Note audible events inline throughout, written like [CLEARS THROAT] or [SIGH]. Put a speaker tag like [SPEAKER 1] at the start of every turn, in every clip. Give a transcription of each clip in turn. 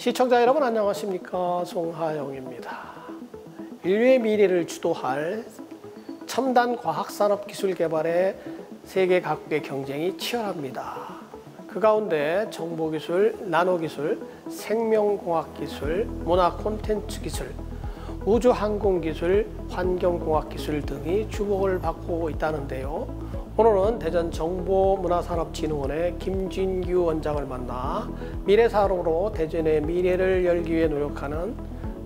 [SPEAKER 1] 시청자 여러분 안녕하십니까 송하영입니다. 인류의 미래를 주도할 첨단 과학산업 기술 개발에 세계 각국의 경쟁이 치열합니다. 그 가운데 정보기술, 나노기술, 생명공학기술, 문화 콘텐츠 기술, 우주항공기술, 환경공학기술 등이 주목을 받고 있다는데요. 오늘은 대전 정보문화산업진흥원의 김진규 원장을 만나 미래산업으로 대전의 미래를 열기 위해 노력하는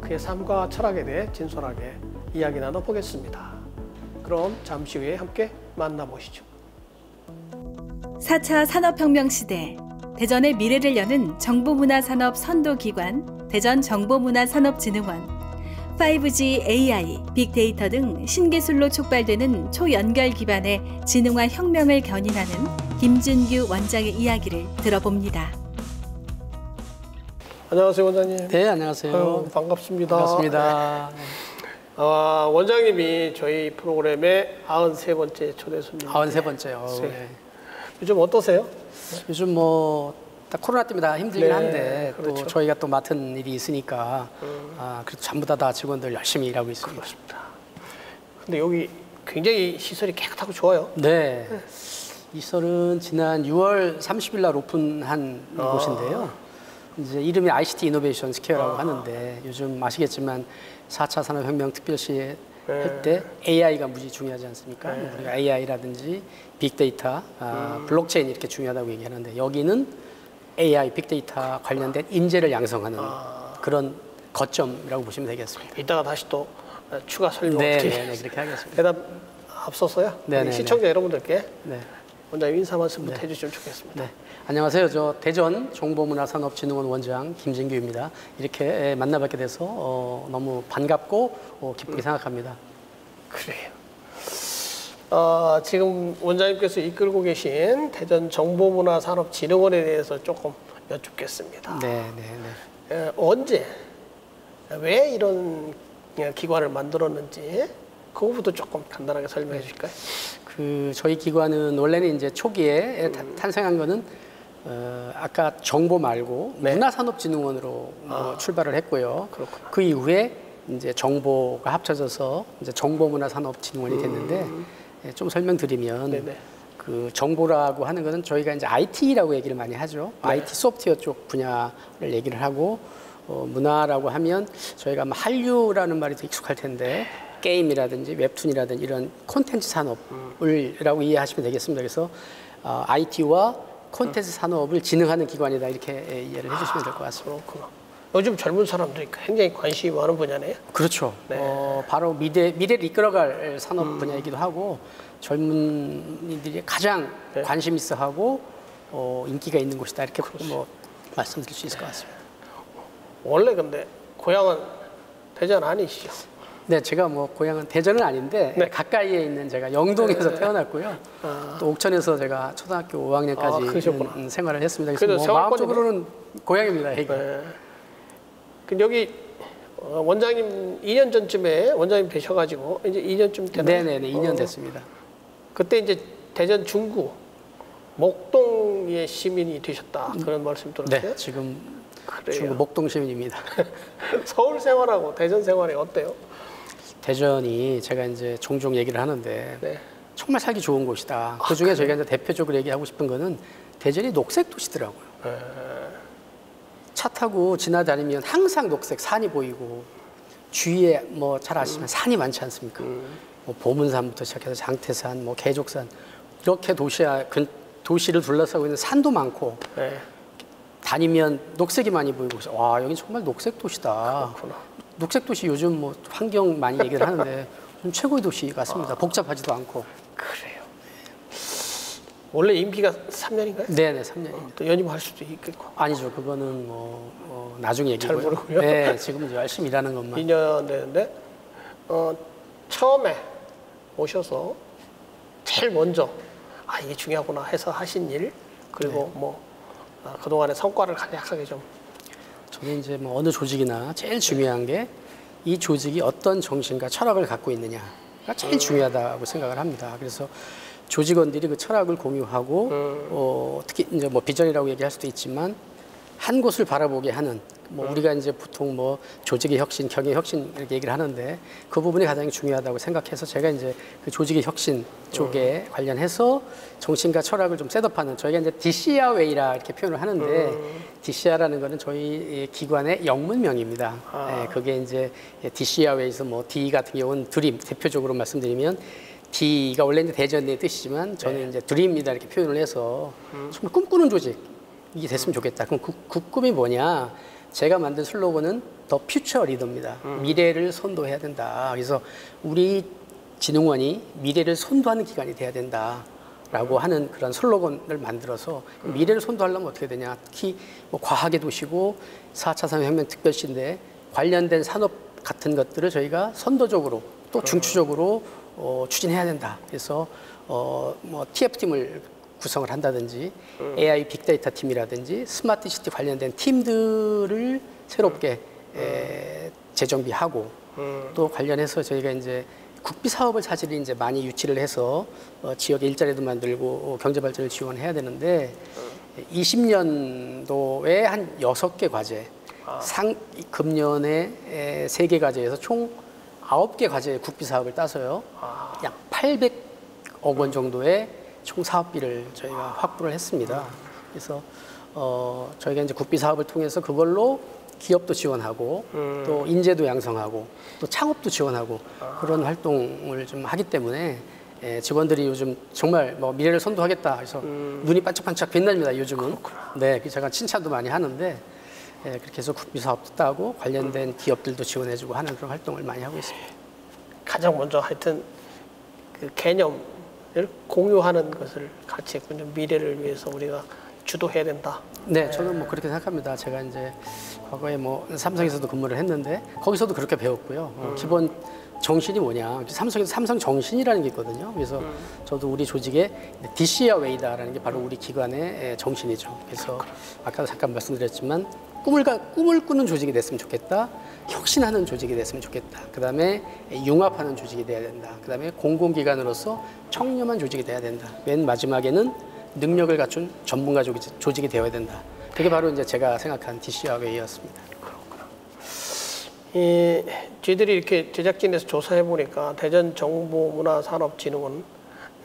[SPEAKER 1] 그의 삶과 철학에 대해 진솔하게 이야기 나눠보겠습니다. 그럼 잠시 후에 함께 만나보시죠.
[SPEAKER 2] 4차 산업혁명 시대 대전의 미래를 여는 정보문화산업 선도기관 대전정보문화산업진흥원 5G, AI, 빅데이터 등 신기술로 촉발되는 초연결 기반의 진흥화 혁명을 견인하는 김준규 원장의 이야기를 들어봅니다.
[SPEAKER 1] 안녕하세요 원장님.
[SPEAKER 3] 네, 안녕하세요.
[SPEAKER 1] 아유, 반갑습니다.
[SPEAKER 3] 반갑습니다.
[SPEAKER 1] 아, 원장님이 저희 프로그램의 93번째 초대 손님.
[SPEAKER 3] 93번째요.
[SPEAKER 1] 네.
[SPEAKER 3] 네.
[SPEAKER 1] 요즘 어떠세요?
[SPEAKER 3] 요즘 뭐, 딱 코로나 때문에 다 힘들긴
[SPEAKER 1] 네,
[SPEAKER 3] 한데,
[SPEAKER 1] 그렇죠.
[SPEAKER 3] 또 저희가 또 맡은 일이 있으니까,
[SPEAKER 1] 음.
[SPEAKER 3] 아, 그래도 전부 다, 다 직원들 열심히 일하고 있습니다.
[SPEAKER 1] 그렇습니다. 근데 여기 굉장히 시설이 깨끗하고 좋아요.
[SPEAKER 3] 네. 이 시설은 지난 6월 30일 날 오픈한
[SPEAKER 1] 아.
[SPEAKER 3] 곳인데요. 이제 이름이 ICT 이노베이션 스퀘어라고 하는데 요즘 아시겠지만 4차 산업혁명 특별시에 할때 AI가 무지 중요하지 않습니까?
[SPEAKER 1] 네.
[SPEAKER 3] 우리가 AI라든지 빅데이터, 아,
[SPEAKER 1] 음.
[SPEAKER 3] 블록체인 이렇게 중요하다고 얘기하는데 여기는 AI, 빅데이터 관련된 인재를 양성하는
[SPEAKER 1] 아.
[SPEAKER 3] 그런 거점이라고 보시면 되겠습니다.
[SPEAKER 1] 이따가 다시 또 추가 설명
[SPEAKER 3] 네, 네, 네, 그렇게 하겠습니다.
[SPEAKER 1] 대답 앞서서요.
[SPEAKER 3] 네, 네,
[SPEAKER 1] 시청자 여러분들께
[SPEAKER 3] 네.
[SPEAKER 1] 원장님 인사 말씀부터 해주시면 좋겠습니다.
[SPEAKER 3] 네. 안녕하세요. 저 대전 정보문화산업진흥원 원장 김진규입니다. 이렇게 만나뵙게 돼서 어, 너무 반갑고 어, 기쁘게 생각합니다.
[SPEAKER 1] 그래요. 어, 지금 원장님께서 이끌고 계신 대전 정보문화산업진흥원에 대해서 조금 여쭙겠습니다.
[SPEAKER 3] 네, 네, 네.
[SPEAKER 1] 에, 언제 왜 이런 기관을 만들었는지 그거부터 조금 간단하게 설명해 주실까요?
[SPEAKER 3] 그 저희 기관은 원래는 이제 초기에 타- 탄생한 거는 어, 아까 정보 말고
[SPEAKER 1] 네.
[SPEAKER 3] 문화산업진흥원으로 뭐 출발을 했고요.
[SPEAKER 1] 그렇구나.
[SPEAKER 3] 그 이후에 이제 정보가 합쳐져서 이제 정보문화산업진흥원이 됐는데 예, 좀 설명드리면
[SPEAKER 1] 음. 네네.
[SPEAKER 3] 그 정보라고 하는 것은 저희가 이제 IT라고 얘기를 많이 하죠.
[SPEAKER 1] 네.
[SPEAKER 3] IT 소프트웨어 쪽 분야를 얘기를 하고 어, 문화라고 하면 저희가 아마 한류라는 말이 더 익숙할 텐데 게임이라든지 웹툰이라든지 이런 콘텐츠 산업을라고 이해하시면 되겠습니다. 그래서 어, IT와 콘텐츠 산업을 진흥하는 기관이다 이렇게 예, 이해를 해주시면 될 것 같습니다.
[SPEAKER 1] 그렇구나. 요즘 젊은 사람들이 굉장히 관심이 많은 분야네요.
[SPEAKER 3] 그렇죠.
[SPEAKER 1] 네.
[SPEAKER 3] 어, 바로 미래, 미래를 이끌어갈 산업 분야이기도 하고 젊은이들이 가장
[SPEAKER 1] 네.
[SPEAKER 3] 관심 있어 하고 어, 인기가 있는 곳이다 이렇게 뭐 말씀드릴 수 있을 것 같습니다.
[SPEAKER 1] 원래 근데 고향은 대전 아니시죠?
[SPEAKER 3] 네, 제가 뭐 고향은 대전은 아닌데
[SPEAKER 1] 네.
[SPEAKER 3] 가까이에 있는 제가 영동에서 태어났고요. 또 옥천에서 제가 초등학교 5학년까지
[SPEAKER 1] 아.
[SPEAKER 3] 음, 생활을 했습니다.
[SPEAKER 1] 그래도
[SPEAKER 3] 그래서 뭐 마음적으로는 고향입니다. 여기.
[SPEAKER 1] 네. 근데 여기 어, 원장님 2년 전쯤에 원장님 되셔가지고 이제 2년쯤 되나요?
[SPEAKER 3] 네, 네, 네, 2년
[SPEAKER 1] 어,
[SPEAKER 3] 됐습니다.
[SPEAKER 1] 그때 이제 대전 중구 목동의 시민이 되셨다 그런 말씀 들었어요.
[SPEAKER 3] 네, 지금
[SPEAKER 1] 그래요.
[SPEAKER 3] 중국 목동 시민입니다. [LAUGHS]
[SPEAKER 1] 서울 생활하고 대전 생활이 어때요?
[SPEAKER 3] 대전이 제가 이제 종종 얘기를 하는데
[SPEAKER 1] 네.
[SPEAKER 3] 정말 살기 좋은 곳이다. 그 중에 저희가 이제 대표적으로 얘기하고 싶은 거는 대전이 녹색 도시더라고요. 차 타고 지나다니면 항상 녹색 산이 보이고 주위에 뭐 잘 아시지만 산이 많지 않습니까? 뭐 보문산부터 시작해서 장태산, 뭐 개족산 이렇게 도시야 근 도시를 둘러싸고 있는 산도 많고
[SPEAKER 1] 네.
[SPEAKER 3] 다니면 녹색이 많이 보이고 와 여기 정말 녹색 도시다.
[SPEAKER 1] 그렇구나.
[SPEAKER 3] 녹색 도시 요즘 뭐 환경 많이 얘기를 하는데 좀 [LAUGHS] 최고의 도시 같습니다. 복잡하지도 않고.
[SPEAKER 1] 그래요. 원래 임기가 3년인가요?
[SPEAKER 3] 네네 3년입니다.
[SPEAKER 1] 또 연임할 수도 있겠고.
[SPEAKER 3] 아니죠 그거는 뭐, 뭐 나중 얘기고요.
[SPEAKER 1] 잘 모르고요.
[SPEAKER 3] 네 지금 이제 열심히 일하는 것만.
[SPEAKER 1] 2년 되는데 어, 처음에 오셔서 제일 먼저 아 이게 중요하구나 해서 하신 일 그리고
[SPEAKER 3] 네.
[SPEAKER 1] 뭐 아, 그동안의 성과를 간략하게 좀
[SPEAKER 3] 저는 이제 뭐 어느 조직이나 제일 중요한 게 이 조직이 어떤 정신과 철학을 갖고 있느냐가 제일 중요하다고 생각을 합니다. 그래서 조직원들이 그 철학을 공유하고 어, 특히 이제 뭐 비전이라고 얘기할 수도 있지만 한 곳을 바라보게 하는 뭐 우리가 이제 보통 뭐 조직의 혁신, 경영 혁신 이렇게 얘기를 하는데 그 부분이 가장 중요하다고 생각해서 제가 이제 그 조직의 혁신 쪽에 관련해서 정신과 철학을 좀 set up하는 저희가 이제 DICIA Way라 이렇게 표현을 하는데 DICIA라는 거는 저희 기관의 영문명입니다. 예, 그게 이제 DICIA Way에서 뭐 D 같은 경우는 dream 대표적으로 말씀드리면 D가 원래 이제 대전의 뜻이지만 저는 이제 dream이다 이렇게 표현을 해서 정말 꿈꾸는 조직 이게 됐으면 좋겠다. 그럼 그, 그 꿈이 뭐냐? 제가 만든 슬로건은 더 퓨처 리더입니다. 미래를 선도해야 된다. 그래서 우리 진흥원이 미래를 선도하는 기관이 돼야 된다 라고 하는 그런 슬로건을 만들어서 미래를 선도하려면 어떻게 되냐? 특히 뭐 과학의 도시고 4차 산업혁명 특별시인데 관련된 산업 같은 것들을 저희가 선도적으로 또 중추적으로 어, 추진해야 된다. 그래서 어, 뭐 TF팀을 구성을 한다든지 AI 빅데이터 팀이라든지 스마트 시티 관련된 팀들을 새롭게 에, 재정비하고 또 관련해서 저희가 이제 국비 사업을 사실 이제 많이 유치를 해서 어, 지역에 일자리도 만들고 어, 경제 발전을 지원해야 되는데 20년도에 한 여섯 개 과제 상 금년에 세 개 과제에서 총 아홉 개 과제 국비 사업을 따서요. 약 800억 원 정도의 총 사업비를 저희가 확보를 했습니다. 그래서 어, 저희가 이제 국비 사업을 통해서 그걸로 기업도 지원하고 또 인재도 양성하고 또 창업도 지원하고 그런 활동을 좀 하기 때문에 예, 직원들이 요즘 정말 뭐 미래를 선도하겠다 해서 눈이 반짝반짝 빛납니다 요즘은. 네 그래서 제가 칭찬도 많이 하는데 예, 그렇게 해서 국비 사업도 따고 관련된 기업들도 지원해주고 하는 그런 활동을 많이 하고 있습니다.
[SPEAKER 1] 가장 먼저 하여튼 그 개념을 공유하는 것을 같이 했군요. 미래를 위해서 우리가 주도해야 된다.
[SPEAKER 3] 네, 저는 뭐 그렇게 생각합니다. 제가 이제 과거에 뭐 삼성에서도 근무를 했는데 거기서도 그렇게 배웠고요. 어, 기본 정신이 뭐냐? 삼성에서 삼성 정신이라는 게 있거든요. 그래서 저도 우리 조직의 디시아 웨이다라는 게 바로 우리 기관의 에, 정신이죠. 그래서 아까도 잠깐 말씀드렸지만 꿈을 가, 꿈을 꾸는 조직이 됐으면 좋겠다. 혁신하는 조직이 됐으면 좋겠다. 그 다음에 융합하는 조직이 돼야 된다. 그 다음에 공공기관으로서 청렴한 조직이 돼야 된다. 맨 마지막에는 능력을 갖춘 전문가 조직- 조직이 되어야 된다. 그게 바로 이제 제가 생각한 DICIA Way였습니다.
[SPEAKER 1] 이 저희들이 이렇게 제작진에서 조사해 보니까 대전 정보문화산업진흥원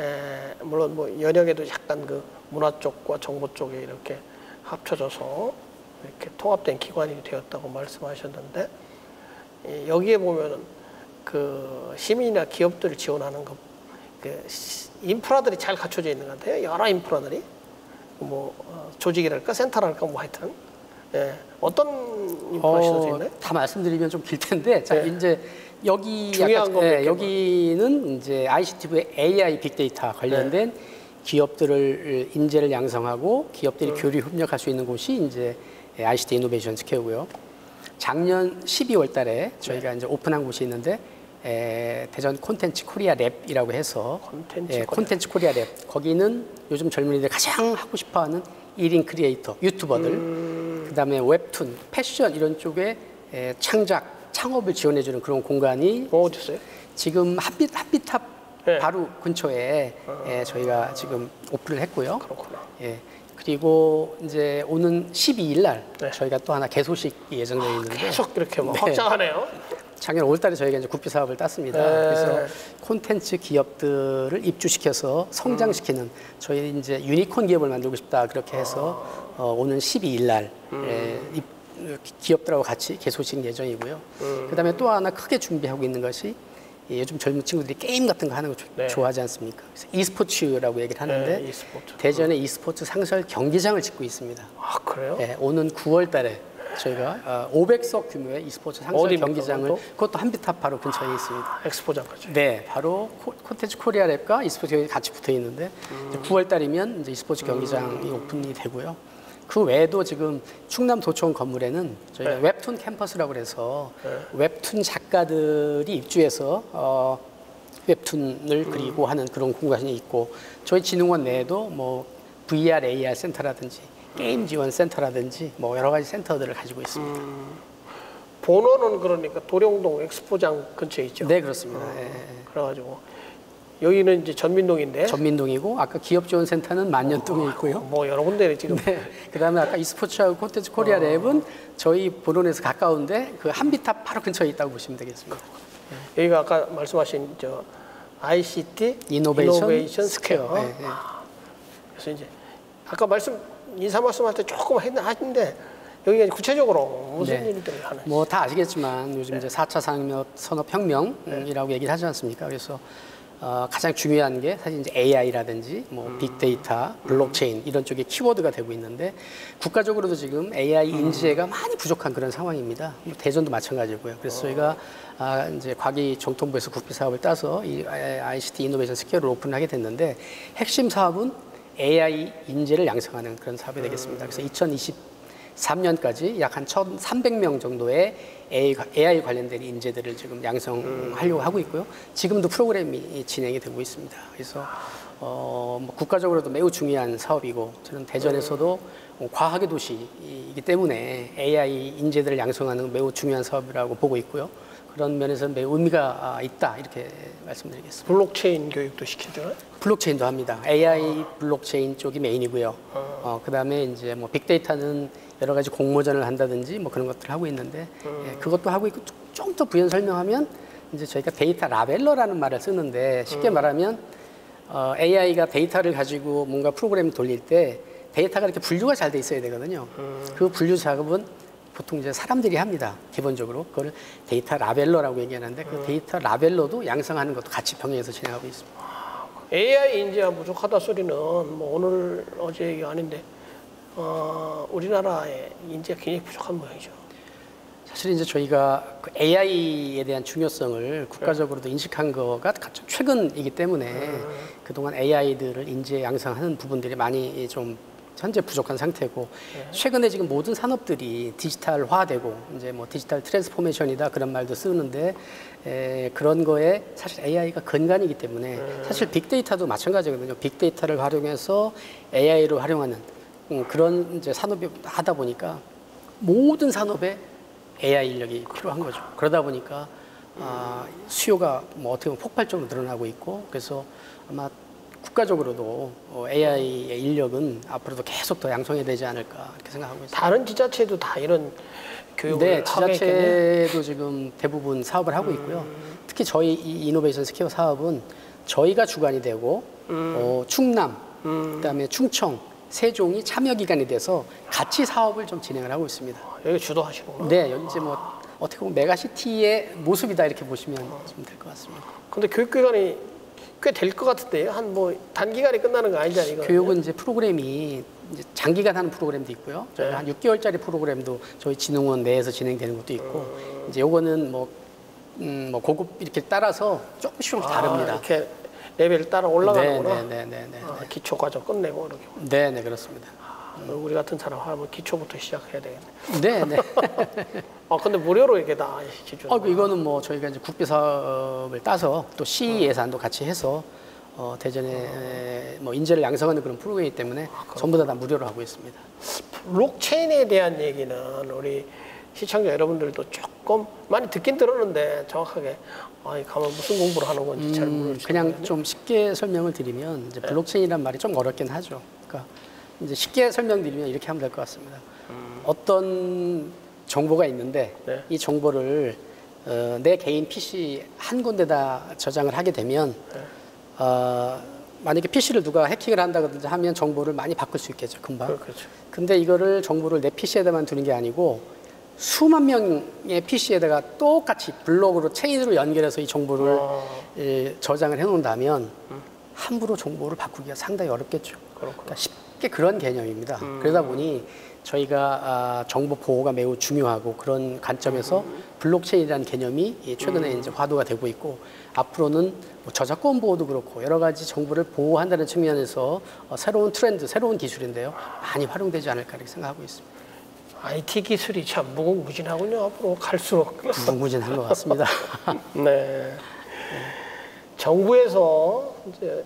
[SPEAKER 1] 에, 물론 뭐 연영에도 약간 그 문화 쪽과 정보 쪽에 이렇게 합쳐져서 이렇게 통합된 기관이 되었다고 말씀하셨는데 이 여기에 보면은 그 시민이나 기업들을 지원하는 그, 그 시- 인프라들이 잘 갖춰져 있는 것 같아요. 여러 인프라들이 뭐 어, 조직이랄까 센터랄까 뭐 하여튼 예, 어떤 인프라 시설이 있나요?
[SPEAKER 3] 다 말씀드리면 좀 길 텐데 자,
[SPEAKER 1] 네.
[SPEAKER 3] 이제 여기
[SPEAKER 1] 중요한
[SPEAKER 3] 약간,
[SPEAKER 1] 거
[SPEAKER 3] 예. 여기는 이제 ICT부의 AI 빅데이터 관련된
[SPEAKER 1] 네.
[SPEAKER 3] 기업들을 인재를 양성하고 기업들이
[SPEAKER 1] 네.
[SPEAKER 3] 교류 협력할 수 있는 곳이 이제 ICT 이노베이션 스퀘어고요. 작년 12월 달에 저희가
[SPEAKER 1] 네.
[SPEAKER 3] 이제 오픈한 곳이 있는데 에, 대전 콘텐츠 코리아 랩이라고 해서
[SPEAKER 1] 콘텐츠
[SPEAKER 3] 예,
[SPEAKER 1] 코리아.
[SPEAKER 3] 콘텐츠 코리아 랩 거기는 요즘 젊은이들 가장 하고 싶어하는 1인 크리에이터 유튜버들
[SPEAKER 1] 음.
[SPEAKER 3] 그다음에 웹툰 패션 이런 쪽에 에, 창작 창업을 지원해주는 그런 공간이
[SPEAKER 1] 있어요?
[SPEAKER 3] 지금 핫빛 핫빛탑
[SPEAKER 1] 네.
[SPEAKER 3] 바로 근처에 예, 저희가 지금 오픈을 했고요.
[SPEAKER 1] 그렇구나.
[SPEAKER 3] 예. 그리고 이제 오는 12일 날
[SPEAKER 1] 네.
[SPEAKER 3] 저희가 또 하나 개소식이 예정되어 있는데
[SPEAKER 1] 계속 이렇게 뭐
[SPEAKER 3] 네.
[SPEAKER 1] 확장하네요.
[SPEAKER 3] 작년 5월달에 저희가 이제 구피 사업을 땄습니다.
[SPEAKER 1] 네.
[SPEAKER 3] 그래서 콘텐츠 기업들을 입주시켜서 성장시키는 저희 이제 유니콘 기업을 만들고 싶다 그렇게 해서 어, 오는 12일 날 에, 입- 기업들하고 같이 개소식 예정이고요. 그다음에 또 하나 크게 준비하고 있는 것이 이 요즘 젊은 친구들이 게임 같은 거 하는 거 조-
[SPEAKER 1] 네.
[SPEAKER 3] 좋아하지 않습니까? 그래서 e스포츠라고 얘기를 하는데
[SPEAKER 1] 네, e스포츠.
[SPEAKER 3] 대전에 e스포츠 상설 경기장을 짓고 있습니다.
[SPEAKER 1] 아 그래요?
[SPEAKER 3] 예, 오는 9월 달에 저희가 어, 500석 규모의 e스포츠 상설 경기장을
[SPEAKER 1] 그것도?
[SPEAKER 3] 그것도 한빛탑 바로 근처에 있습니다.
[SPEAKER 1] 엑스포장까지.
[SPEAKER 3] 네, 바로 코- 콘텐츠 코리아 랩과 e스포츠 같이 붙어 있는데
[SPEAKER 1] 음.
[SPEAKER 3] 9월 달이면 이제 e스포츠 경기장이 오픈이 되고요. 그 외에도 지금 충남 도청 건물에는 저희가
[SPEAKER 1] 네.
[SPEAKER 3] 웹툰 캠퍼스라고 그래서 웹툰 작가들이 입주해서 어, 웹툰을
[SPEAKER 1] 음.
[SPEAKER 3] 그리고 하는 그런 공간이 있고 저희 진흥원 내에도 뭐 VR, AR 센터라든지 게임 지원 센터라든지 뭐 여러 가지 센터들을 가지고 있습니다.
[SPEAKER 1] 음. 본원은 그러니까 도룡동 엑스포장 근처에 있죠.
[SPEAKER 3] 네, 그렇습니다. 예, 예.
[SPEAKER 1] 그래가지고 여기는 이제 전민동인데
[SPEAKER 3] 전민동이고 아까 기업지원센터는 만년동에 있고요.
[SPEAKER 1] 뭐 여러 군데 [LAUGHS] 지금
[SPEAKER 3] 네. 그다음에 아까 e스포츠하고 콘텐츠 코리아 랩은 저희 본원에서 가까운데 그 한빛탑 바로 근처에 있다고 보시면 되겠습니다.
[SPEAKER 1] 여기가 아까 말씀하신 저 ICT
[SPEAKER 3] 이노베이션
[SPEAKER 1] 스퀘어.
[SPEAKER 3] 스퀘어. 네, 네.
[SPEAKER 1] 그래서 이제 아까 말씀 인사 말씀할 때 조금 했- 하는데 여기가 구체적으로 무슨
[SPEAKER 3] 네.
[SPEAKER 1] 일들을 하는
[SPEAKER 3] 뭐다 아시겠지만 요즘 이제 4차 산업 산업 혁명이라고 얘기를 하지 않습니까? 그래서 어, 가장 중요한 게 사실 이제 AI라든지 뭐 빅데이터, 블록체인 이런 쪽에 키워드가 되고 있는데 국가적으로도 지금 AI 인재가 많이 부족한 그런 상황입니다. 뭐 대전도 마찬가지고요. 그래서 저희가 아, 이제 과기 정통부에서 국비 사업을 따서 이 ICT 이노베이션 스퀘어를 오픈하게 됐는데 핵심 사업은 AI 인재를 양성하는 그런 사업이 되겠습니다. 그래서 2023년까지 약 한 1,300명 정도의 AI, 관련된 인재들을 지금 양성하려고 하고 있고요. 지금도 프로그램이 진행이 되고 있습니다. 그래서 어, 뭐 국가적으로도 매우 중요한 사업이고 저는 대전에서도 어, 과학의 도시이기 때문에 AI 인재들을 양성하는 매우 중요한 사업이라고 보고 있고요. 그런 면에서 매우 의미가 아, 있다 이렇게 말씀드리겠습니다.
[SPEAKER 1] 블록체인 교육도 시키죠.
[SPEAKER 3] 블록체인도 합니다. AI 블록체인 쪽이 메인이고요. 어, 그다음에 이제 뭐 빅데이터는 여러 가지 공모전을 한다든지 뭐 그런 것들을 하고 있는데 예, 그것도 하고 있고 좀 더 부연 설명하면 이제 저희가 data labeler라는 말을 쓰는데 쉽게 말하면 어, AI가 데이터를 가지고 뭔가 프로그램을 돌릴 때 데이터가 이렇게 분류가 잘 돼 있어야 되거든요. 그 분류 작업은 보통 이제 사람들이 합니다. 기본적으로 그걸 data labeler라고 얘기하는데 그 data labeler도 양성하는 것도 같이 병행해서 진행하고 있습니다.
[SPEAKER 1] AI 인재가 부족하다 소리는 뭐 오늘 어제 얘기 아닌데 어, 우리나라의 인재가 굉장히 부족한 모양이죠.
[SPEAKER 3] 사실 이제 저희가 그 AI에 대한 중요성을 국가적으로도 인식한 거가 가장 최근이기 때문에 그동안 AI들을 인재 양성하는 부분들이 많이 좀 현재 부족한 상태고 최근에 지금 모든 산업들이 디지털화되고 이제 뭐 digital transformation이다 그런 말도 쓰는데 에, 그런 거에 사실 AI가 근간이기 때문에 사실 빅데이터도 마찬가지거든요. 빅데이터를 활용해서 AI를 활용하는 음, 그런 이제 산업이 하다 보니까 모든 산업에 AI 인력이 필요한 거죠. 그러다 보니까 아, 수요가 뭐 어떻게 보면 폭발적으로 늘어나고 있고 그래서 아마 국가적으로도 어, AI의 인력은 앞으로도 계속 더 양성해야 되지 않을까 이렇게 생각하고 있습니다.
[SPEAKER 1] 다른 지자체도 다 이런 교육을
[SPEAKER 3] 네. 지자체도 지금 대부분 사업을 하고 있고요. 특히 저희 이 Innovation Square 사업은 저희가 주관이 되고 어, 충남, 그다음에 충청, 세종이 참여 기관이 돼서 같이 사업을 좀 진행을 하고 있습니다.
[SPEAKER 1] 여기 주도하시는구나.
[SPEAKER 3] 네, 여기 이제 뭐 어떻게 보면 메가시티의 모습이다 이렇게 보시면 좀될것 같습니다.
[SPEAKER 1] 근데 교육기간이 꽤 될 것 같은데요. 한 뭐 단기간에 끝나는 거 아니잖아 이거.
[SPEAKER 3] 교육은 이제 프로그램이 이제 장기간 하는 프로그램도 있고요. 저희가 한 6개월짜리 프로그램도 저희 진흥원 내에서 진행되는 것도 있고 이제 요거는 뭐, 음, 뭐 고급 이렇게 따라서 조금씩 조금씩 다릅니다.
[SPEAKER 1] 아, 이렇게 레벨 따라 올라가는구나.
[SPEAKER 3] 네, 네, 네, 네,
[SPEAKER 1] 아, 기초 과정 끝내고 이렇게.
[SPEAKER 3] 네, 네, 그렇습니다.
[SPEAKER 1] 우리 같은 사람 하면 기초부터 시작해야 되겠네.
[SPEAKER 3] 네, 네. [LAUGHS]
[SPEAKER 1] 아 근데 무료로 이렇게 다 시켜주는.
[SPEAKER 3] 어, 그 이거는 뭐 저희가 이제 국비 사업을 따서 또 C 예산도 같이 해서 어, 대전에 뭐 인재를 양성하는 그런 프로그램이기 때문에 전부 다, 다 무료로 하고 있습니다.
[SPEAKER 1] 블록체인에 대한 얘기는 우리 시청자 여러분들도 조금 많이 듣긴 들었는데 정확하게 아, 가면 무슨 공부를 하는 건지 잘
[SPEAKER 3] 음,
[SPEAKER 1] 모르겠어요.
[SPEAKER 3] 그냥 좀 쉽게 설명을 드리면 이제 블록체인이란 말이 좀 어렵긴 하죠. 그러니까 이제 쉽게 설명드리면 이렇게 하면 될 것 같습니다. 어떤 정보가 있는데
[SPEAKER 1] 네.
[SPEAKER 3] 이 정보를 어, 내 개인 PC 한 군데다 저장을 하게 되면 어, 만약에 PC를 누가 해킹을 한다든지 하면 정보를 많이 바꿀 수 있겠죠, 금방.
[SPEAKER 1] 그렇죠.
[SPEAKER 3] 근데 이거를 정보를 내 PC에다만 두는 게 아니고 수만 명의 PC에다가 똑같이 블록으로 체인으로 연결해서 이 정보를
[SPEAKER 1] 아.
[SPEAKER 3] 예, 저장을 해놓는다면 함부로 정보를 바꾸기가 상당히 어렵겠죠.
[SPEAKER 1] 그렇구나.
[SPEAKER 3] 그러니까 쉽게 그런 개념입니다. 그러다 보니 저희가 아, 정보 보호가 매우 중요하고 그런 관점에서 블록체인이라는 개념이 이 최근에 이제 화두가 되고 있고 앞으로는 뭐 저작권 보호도 그렇고 여러 가지 정보를 보호한다는 측면에서 어, 새로운 트렌드, 새로운 기술인데요. 많이 활용되지 않을까 이렇게 생각하고 있습니다.
[SPEAKER 1] IT 기술이 참 무궁무진하군요. 앞으로 갈수록.
[SPEAKER 3] 무궁무진한 것 같습니다. [LAUGHS]
[SPEAKER 1] 네. 정부에서 이제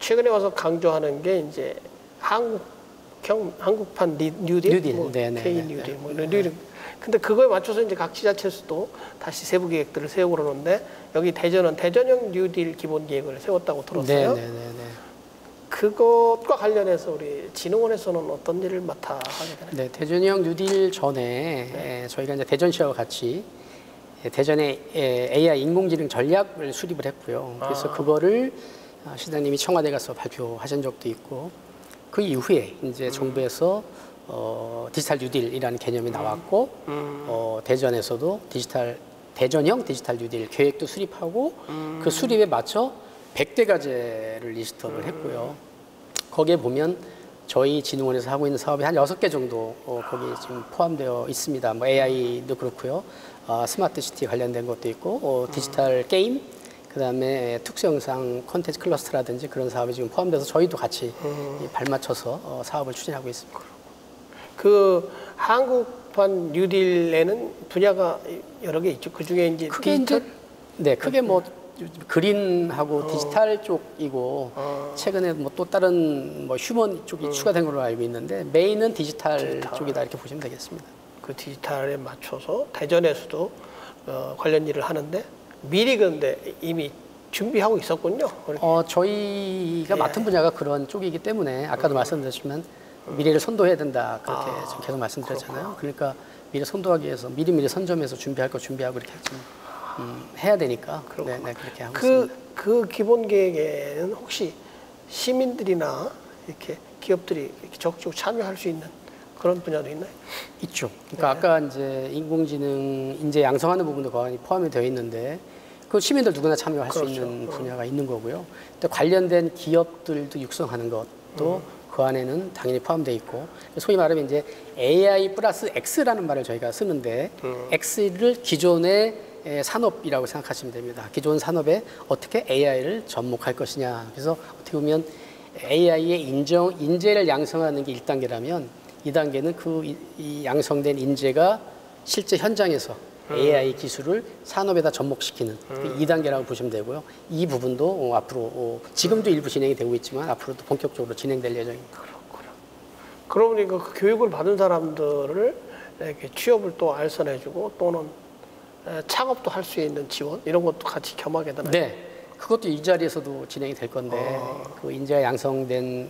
[SPEAKER 1] 최근에 와서 강조하는 게 이제 한국형 한국판 리- 뉴딜,
[SPEAKER 3] 뉴딜.
[SPEAKER 1] 뭐
[SPEAKER 3] 네, 네,
[SPEAKER 1] K
[SPEAKER 3] 네,
[SPEAKER 1] 뉴딜,
[SPEAKER 3] 네.
[SPEAKER 1] 뭐 이런 뉴딜 근데 그거에 맞춰서 이제 각 지자체에서도 다시 세부 계획들을 세우고 그러는데 여기 대전은 대전형 뉴딜 기본 계획을 세웠다고 들었어요.
[SPEAKER 3] 네 네네네.
[SPEAKER 1] 그것과 관련해서 우리 진흥원에서는 어떤 일을 맡아 하게 되나요?
[SPEAKER 3] 네, 대전형 뉴딜 전에 에, 저희가 이제 대전시와 같이 에, 대전에 에, AI 인공지능 전략을 수립을 했고요. 그래서 그거를 아, 시장님이 청와대 가서 발표하신 적도 있고 그 이후에 이제 정부에서 어, 디지털 뉴딜이라는 개념이 나왔고 어, 대전에서도 디지털 대전형 디지털 뉴딜 계획도 수립하고 그 수립에 맞춰 100대 과제를 list up을 했고요. 거기에 보면 저희 진흥원에서 하고 있는 사업이 한 여섯 개 정도 어, 거기 지금 포함되어 있습니다. 뭐 AI도 그렇고요. 어, smart city 관련된 것도 있고 어, 디지털 게임 그다음에 특수 영상 콘텐츠 클러스터라든지 그런 사업이 지금 포함돼서 저희도 같이 이 발맞춰서 어, 사업을 추진하고 있습니다.
[SPEAKER 1] 그 한국판 뉴딜에는 분야가 여러 개 있죠. 그 중에 이제
[SPEAKER 3] 크게
[SPEAKER 1] 디지털
[SPEAKER 3] 이제 네 크게 뭐 그린하고 디지털 쪽이고 최근에 뭐 또 다른 뭐 human 쪽이 추가된 걸로 알고 있는데 메인은 디지털, 쪽이다 이렇게 보시면 되겠습니다.
[SPEAKER 1] 그 디지털에 맞춰서 대전에서도 어, 관련 일을 하는데 미리 근데 이미 준비하고 있었군요.
[SPEAKER 3] 어, 저희가 맡은 분야가 그런 쪽이기 때문에 아까도 말씀드렸지만 미래를 선도해야 된다. 그렇게 지금 계속 말씀드렸잖아요. 그러니까 미래 선도하기 위해서 미리미리 선점해서 준비할 거 준비하고 이렇게 좀 음, 해야 되니까 네, 네, 그렇게 하고 있습니다.
[SPEAKER 1] 그, 그 기본 계획에는 혹시 시민들이나 이렇게 기업들이 이렇게 적극적으로 참여할 수 있는 그런 분야도 있나요?
[SPEAKER 3] 있죠. 그러니까 아까 이제 인공지능 인재 양성하는 부분도 거의 포함이 되어 있는데 그 시민들 누구나 참여할 수
[SPEAKER 1] 그렇죠.
[SPEAKER 3] 있는 분야가 있는 거고요. 또 관련된 기업들도 육성하는 것도 그 안에는 당연히 포함되어 있고 소위 말하면 이제 AI 플러스 X라는 말을 저희가 쓰는데 X를 기존의 에, 산업이라고 생각하시면 됩니다. 기존 산업에 어떻게 AI를 접목할 것이냐. 그래서 어떻게 보면 AI의 인정, 인재를 양성하는 게 1단계라면 2단계는 그 이- 양성된 인재가 실제 현장에서 AI 기술을 산업에다 접목시키는 그 2단계라고 보시면 되고요. 이 부분도 어, 앞으로 어, 지금도 일부 진행이 되고 있지만 앞으로도 본격적으로 진행될 예정입니다.
[SPEAKER 1] 그러고 보니까 그 교육을 받은 사람들을 이렇게 취업을 또 알선해주고 또는 에, 창업도 할 수 있는 지원 이런 것도 같이 겸하게 되나요?
[SPEAKER 3] 네, 그것도 이 자리에서도 진행이 될 건데 그 인재가 양성된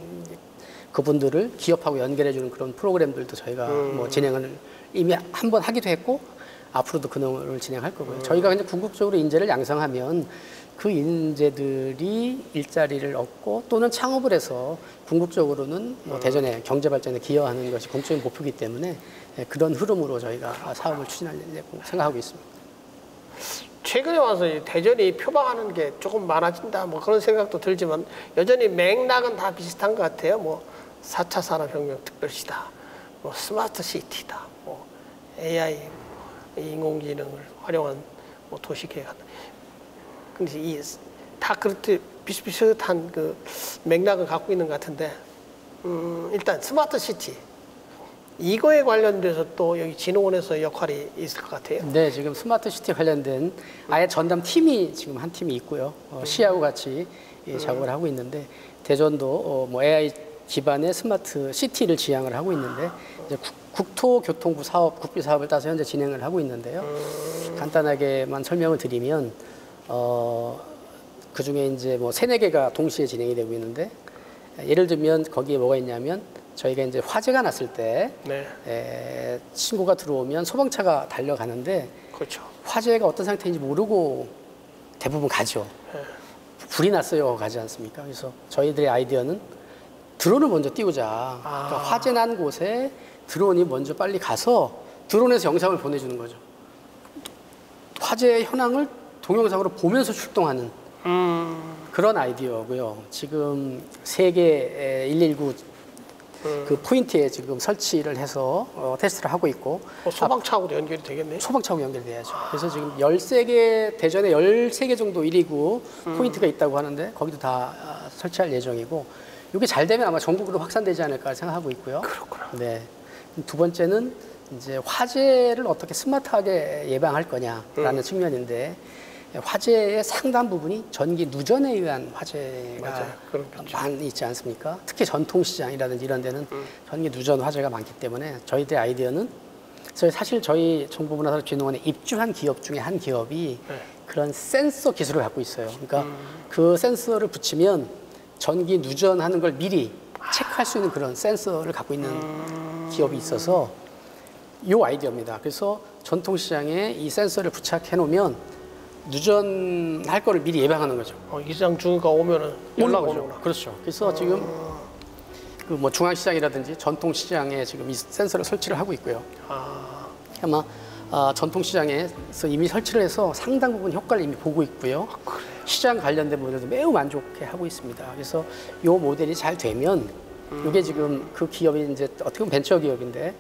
[SPEAKER 3] 그분들을 기업하고 연결해주는 그런 프로그램들도 저희가 뭐 진행을 이미 한 번 하기도 했고 앞으로도 그놈을 진행할 거고요. 저희가 그냥 궁극적으로 인재를 양성하면 그 인재들이 일자리를 얻고 또는 창업을 해서 궁극적으로는 뭐 대전의 경제 발전에 기여하는 것이 공적인 목표이기 때문에 예, 그런 흐름으로 저희가 사업을 추진하려고 생각하고 있습니다.
[SPEAKER 1] 최근에 와서 이 대전이 표방하는 게 조금 많아진다 뭐 그런 생각도 들지만 여전히 맥락은 다 비슷한 것 같아요. 뭐 4차 산업혁명 특별시다, 뭐 smart city다, 뭐 AI, 뭐 인공지능을 활용한 뭐 도시 계획. 근데 이 다 그렇듯 비슷비슷한 그 맥락을 갖고 있는 것 같은데 음, 일단 smart city 이거에 관련돼서 또 여기 진흥원에서 역할이 있을 것 같아요.
[SPEAKER 3] 네, 지금 smart city 관련된 아예 전담 팀이 지금 한 팀이 있고요. 어, 시하고 같이 이 작업을 하고 있는데 대전도 어, 뭐 AI 기반의 스마트 시티를 지향을 하고 있는데 이제 국, 국토교통부 사업, 국비 사업을 따서 현재 진행을 하고 있는데요. 간단하게만 설명을 드리면 어, 그 중에 이제 뭐 세네 개가 동시에 진행이 되고 있는데 예를 들면 거기에 뭐가 있냐면 저희가 이제 화재가 났을 때
[SPEAKER 1] 네,
[SPEAKER 3] 에, 신고가 들어오면 소방차가 달려가는데
[SPEAKER 1] 그렇죠.
[SPEAKER 3] 화재가 어떤 상태인지 모르고 대부분 가죠. 불이 났어요 가지 않습니까? 그래서 저희들의 아이디어는 드론을 먼저 띄우자. 그러니까 화재 난 곳에 드론이 먼저 빨리 가서 드론에서 영상을 보내주는 거죠. 화재 현황을 동영상으로 보면서 출동하는 그런 아이디어고요. 지금 세계 119 그 포인트에 지금 설치를 해서 어, 테스트를 하고 있고
[SPEAKER 1] 어, 소방차하고도 연결이 되겠네.
[SPEAKER 3] 소방차하고 연결돼야죠. 그래서 지금 13개, 대전에 13개 정도 129 포인트가 있다고 하는데 거기도 다 아, 설치할 예정이고 이게 잘 되면 아마 전국으로 확산되지 않을까 생각하고 있고요.
[SPEAKER 1] 그렇구나.
[SPEAKER 3] 네. 두 번째는 이제 화재를 어떻게 스마트하게 예방할 거냐라는 측면인데 화재의 상당 부분이 전기 누전에 의한 화재가. 많이 있지 않습니까? 특히 전통시장이라든지 이런 데는 전기 누전 화재가 많기 때문에 저희들의 아이디어는 사실 저희 정보문화산업진흥원에 입주한 기업 중에 한 기업이
[SPEAKER 1] 네.
[SPEAKER 3] 그런 센서 기술을 갖고 있어요. 그러니까 그 센서를 붙이면 전기 누전하는 걸 미리 체크할 수 있는 그런 센서를 갖고 있는 기업이 있어서 이 아이디어입니다. 그래서 전통시장에 이 센서를 부착해 놓으면 누전할 거를 미리 예방하는 거죠.
[SPEAKER 1] 어, 이상 중위가 오면은 연락. 오는구나.
[SPEAKER 3] 그렇죠. 그래서 지금 그 뭐 중앙시장이라든지 전통시장에 지금 이 센서를 설치를 하고 있고요.
[SPEAKER 1] 아,
[SPEAKER 3] 아마 아, 전통시장에서 이미 설치를 해서 상당 부분 효과를 이미 보고 있고요. 시장 관련된 부분에도 매우 만족해 하고 있습니다. 그래서 이 모델이 잘 되면 이게 지금 그 기업이 이제 어떻게 보면 벤처 기업인데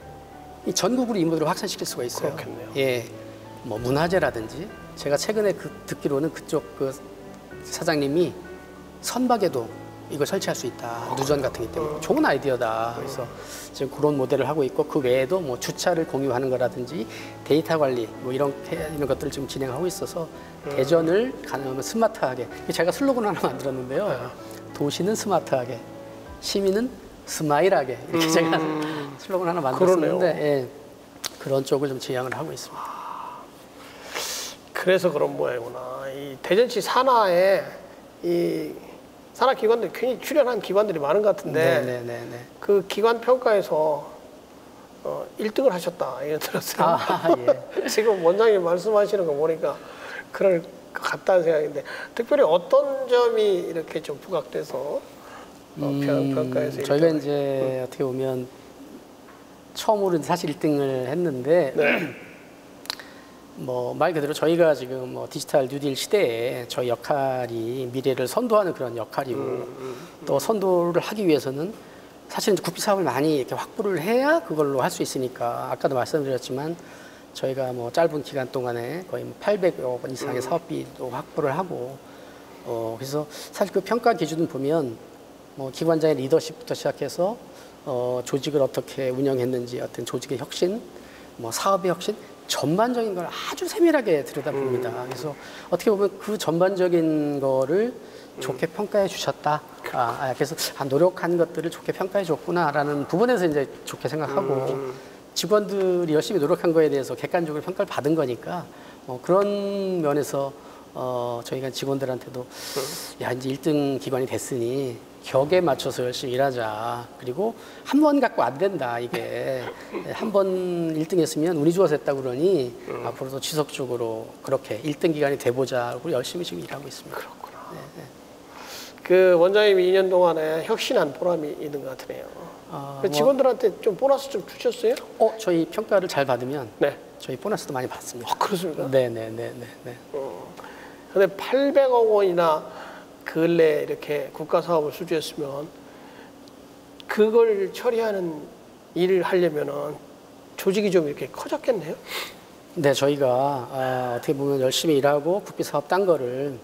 [SPEAKER 3] 이 전국으로 임무들을 확산시킬 수가 있어요.
[SPEAKER 1] 그렇겠네요.
[SPEAKER 3] 예, 뭐 문화재라든지 제가 최근에 그, 듣기로는 그쪽 그 사장님이 선박에도 이걸 설치할 수 있다. 누전 같은 게 때문에 좋은 아이디어다. 그래서 지금 그런 모델을 하고 있고 그 외에도 뭐 주차를 공유하는 거라든지 데이터 관리 뭐 이런 이런 것들을 지금 진행하고 있어서 대전을 가능하면 스마트하게 제가 슬로건 하나 만들었는데요. 도시는 스마트하게, 시민은 스마일하게 이렇게 제가 [LAUGHS] 슬로건 하나 만들었는데. 예, 그런 쪽을 좀 지향을 하고 있습니다.
[SPEAKER 1] 그래서 그런 모양이구나. 이 대전시 산하에 이 산하 기관들이 굉장히 출연한 기관들이 많은 것 같은데
[SPEAKER 3] 네, 네, 네, 네.
[SPEAKER 1] 그 기관 평가에서 어, 1등을 하셨다 이런 들었어요.
[SPEAKER 3] 아, 예. [LAUGHS]
[SPEAKER 1] 지금 원장님 말씀하시는 거 보니까 그럴 것 같다는 생각인데 특별히 어떤 점이 이렇게 좀 부각돼서 어, 평, 평가에서
[SPEAKER 3] 음, 저희가
[SPEAKER 1] 1등을
[SPEAKER 3] 이제 어떻게 보면 처음으로 사실 1등을 했는데
[SPEAKER 1] 네. [CLEARS THROAT]
[SPEAKER 3] 뭐 말 그대로 저희가 지금 뭐 디지털 뉴딜 시대에 저희 역할이 미래를 선도하는 그런 역할이고
[SPEAKER 1] 음,
[SPEAKER 3] 또 선도를 하기 위해서는 사실은 구피 사업을 많이 이렇게 확보를 해야 그걸로 할 수 있으니까 아까도 말씀드렸지만 저희가 뭐 짧은 기간 동안에 거의 뭐 800억 원 이상의 사업비도 확보를 하고 어 그래서 사실 그 평가 기준을 보면 뭐 기관장의 리더십부터 시작해서 어 조직을 어떻게 운영했는지 어떤 조직의 혁신 뭐 사업의 혁신 전반적인 걸 아주 세밀하게 들여다봅니다. 그래서 어떻게 보면 그 전반적인 거를 좋게 평가해 주셨다. 아, 아, 그래서 아, 노력한 것들을 좋게 평가해 줬구나라는 부분에서 이제 좋게 생각하고 직원들이 열심히 노력한 거에 대해서 객관적으로 평가를 받은 거니까 어, 그런 면에서 어, 저희가 직원들한테도 야 이제 1등 기관이 됐으니 격에 맞춰서 열심히 일하자. 그리고 한 번 갖고 안 된다 이게 [LAUGHS] 한 번 1등 했으면 운이 좋아서 했다 그러니 앞으로도 지속적으로 그렇게 1등 기관이 돼보자고 열심히 지금 일하고 있습니다.
[SPEAKER 1] 그렇구나. 그 원장님이 2년 동안에 혁신한 보람이 있는 것 같으네요.
[SPEAKER 3] 뭐-
[SPEAKER 1] 직원들한테 좀 보너스 좀 주셨어요?
[SPEAKER 3] 어 저희 평가를 잘 받으면
[SPEAKER 1] 네.
[SPEAKER 3] 저희 보너스도 많이 받습니다.
[SPEAKER 1] 아, 그렇습니까?
[SPEAKER 3] 네네네네. 네.
[SPEAKER 1] 근데 800억 원이나 근래 이렇게 국가 사업을 수주했으면 그걸 처리하는 일을 하려면은 조직이 좀 이렇게 커졌겠네요.
[SPEAKER 3] 네, 저희가 아, 어떻게 보면 열심히 일하고 국비 사업 딴 거를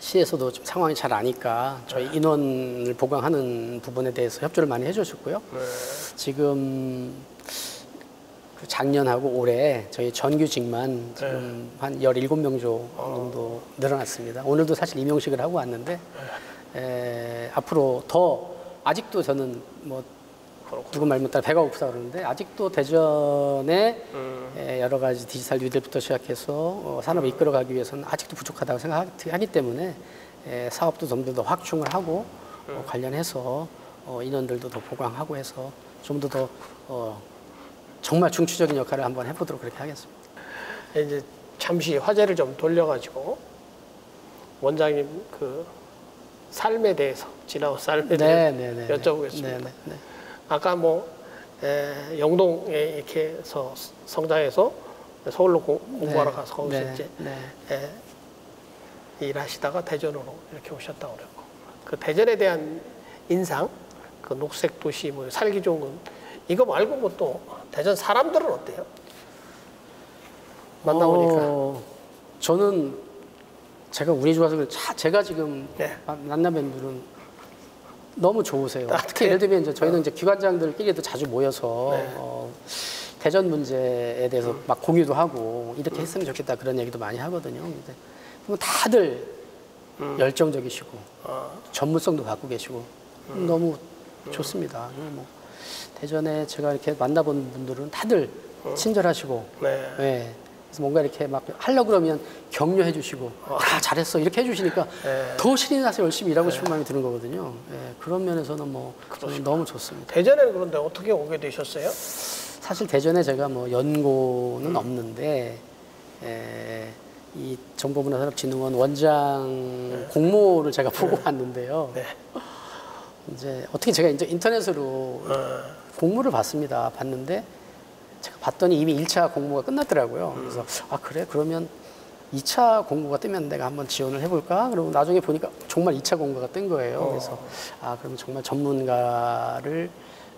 [SPEAKER 3] 시에서도 좀 상황이 잘 아니까 저희 인원을 보강하는 부분에 대해서 협조를 많이 해주셨고요. 지금 그 작년하고 올해 저희 정규직만 지금 한 17명 정도 늘어났습니다. 오늘도 사실 임용식을 하고 왔는데 에, 앞으로 더 아직도 저는 뭐 누구 말 못할 배가 고프다 그러는데 아직도 대전에 에, 여러 가지 디지털 뉴딜부터 시작해서 어, 산업을 이끌어가기 위해서는 아직도 부족하다고 생각하기 때문에 에, 사업도 좀더 확충을 하고 어, 관련해서 어, 인원들도 더 보강하고 해서 좀 더더 어, 정말 중추적인 역할을 한번 해보도록 그렇게 하겠습니다.
[SPEAKER 1] 이제 잠시 화제를 좀 돌려가지고 원장님 그 삶에 대해서 지나온 삶에 대해서
[SPEAKER 3] 네,
[SPEAKER 1] 여쭤보겠습니다.
[SPEAKER 3] 네, 네, 네.
[SPEAKER 1] 아까 뭐 에, 영동에 이렇게 해서 성장해서 서울로 공, 공부하러
[SPEAKER 3] 네,
[SPEAKER 1] 가서 거기서
[SPEAKER 3] 네,
[SPEAKER 1] 이제
[SPEAKER 3] 네.
[SPEAKER 1] 에, 일하시다가 대전으로 이렇게 오셨다고 그랬고 그 대전에 대한 인상, 그 녹색 도시 뭐 살기 좋은 건 이거 말고 뭐또 대전 사람들은 어때요? 만나보니까
[SPEAKER 3] 어, 저는 제가 운이 좋아서 그래. 제가 지금
[SPEAKER 1] 네.
[SPEAKER 3] 만- 만나뵌 분은 너무 좋으세요.
[SPEAKER 1] 따뜻해요?
[SPEAKER 3] 특히 예를 들면 이제 저희는 이제 기관장들끼리도 자주 모여서
[SPEAKER 1] 네.
[SPEAKER 3] 어, 대전 문제에 대해서 막 공유도 하고 이렇게 했으면 좋겠다 그런 얘기도 많이 하거든요. 근데 그럼 다들 열정적이시고
[SPEAKER 1] 아,
[SPEAKER 3] 전문성도 갖고 계시고 너무 좋습니다. 그리고 뭐 대전에 제가 이렇게 만나본 분들은 다들 친절하시고
[SPEAKER 1] 네.
[SPEAKER 3] 예. 그래서 뭔가 이렇게 막 하려 그러면 격려해 주시고 아 잘했어 이렇게 해 주시니까
[SPEAKER 1] 네.
[SPEAKER 3] 더 신이 나서 열심히 일하고 싶은 마음이 드는 거거든요. 예. 그런 면에서는 뭐 저는 너무 좋습니다.
[SPEAKER 1] 대전에는 그런데 어떻게 오게 되셨어요?
[SPEAKER 3] 사실 대전에 제가 뭐 연고는 없는데 에, 이 정보문화산업진흥원 원장 공모를 제가 보고 왔는데요.
[SPEAKER 1] 네.
[SPEAKER 3] 이제 어떻게 제가 이제 인터넷으로
[SPEAKER 1] 어,
[SPEAKER 3] 공모를 봤습니다. 봤는데 제가 봤더니 이미 1차 공모가 끝났더라고요. 그래서 아 그래 그러면 2차 공고가 뜨면 내가 한번 지원을 해볼까? 그리고 나중에 보니까 정말 2차 공고가 뜬 거예요. 그래서 아 그럼 정말 전문가를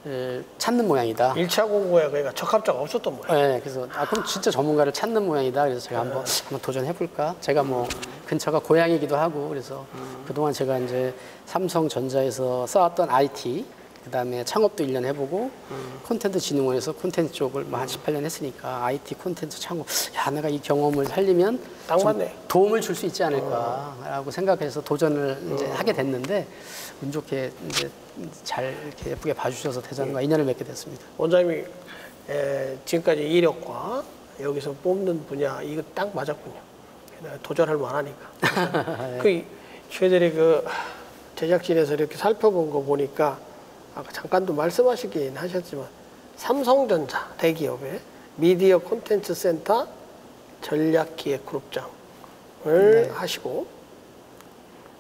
[SPEAKER 3] 에, 찾는 모양이다.
[SPEAKER 1] 1차 공고에 그러니까 적합자가 없었던 거예요.
[SPEAKER 3] 네, 그래서 아 그럼 진짜 전문가를 찾는 모양이다. 그래서 제가 한번 한번 도전해 볼까. 제가 뭐 근처가 고향이기도 하고 그래서 그동안 제가 이제 삼성전자에서 쌓았던 IT 그다음에 창업도 1년 해보고 콘텐츠 진흥원에서 콘텐츠 쪽을 뭐 한 18년 했으니까 IT 콘텐츠 창업 야 내가 이 경험을 살리면. 도움을 줄 수 있지 않을까라고 생각해서 도전을 이제 하게 됐는데 운 좋게 이제 잘 이렇게 예쁘게 봐주셔서 대전과 인연을 맺게 됐습니다.
[SPEAKER 1] 원장님이 에, 지금까지 이력과 여기서 뽑는 분야 이거 딱 맞았군요. 내가 도전할 만하니까. [LAUGHS] 그 저희들이 그 제작진에서 이렇게 살펴본 거 보니까 아까 잠깐도 말씀하시긴 하셨지만 삼성전자 대기업의 미디어 콘텐츠 센터 전략기획그룹장을
[SPEAKER 3] 네.
[SPEAKER 1] 하시고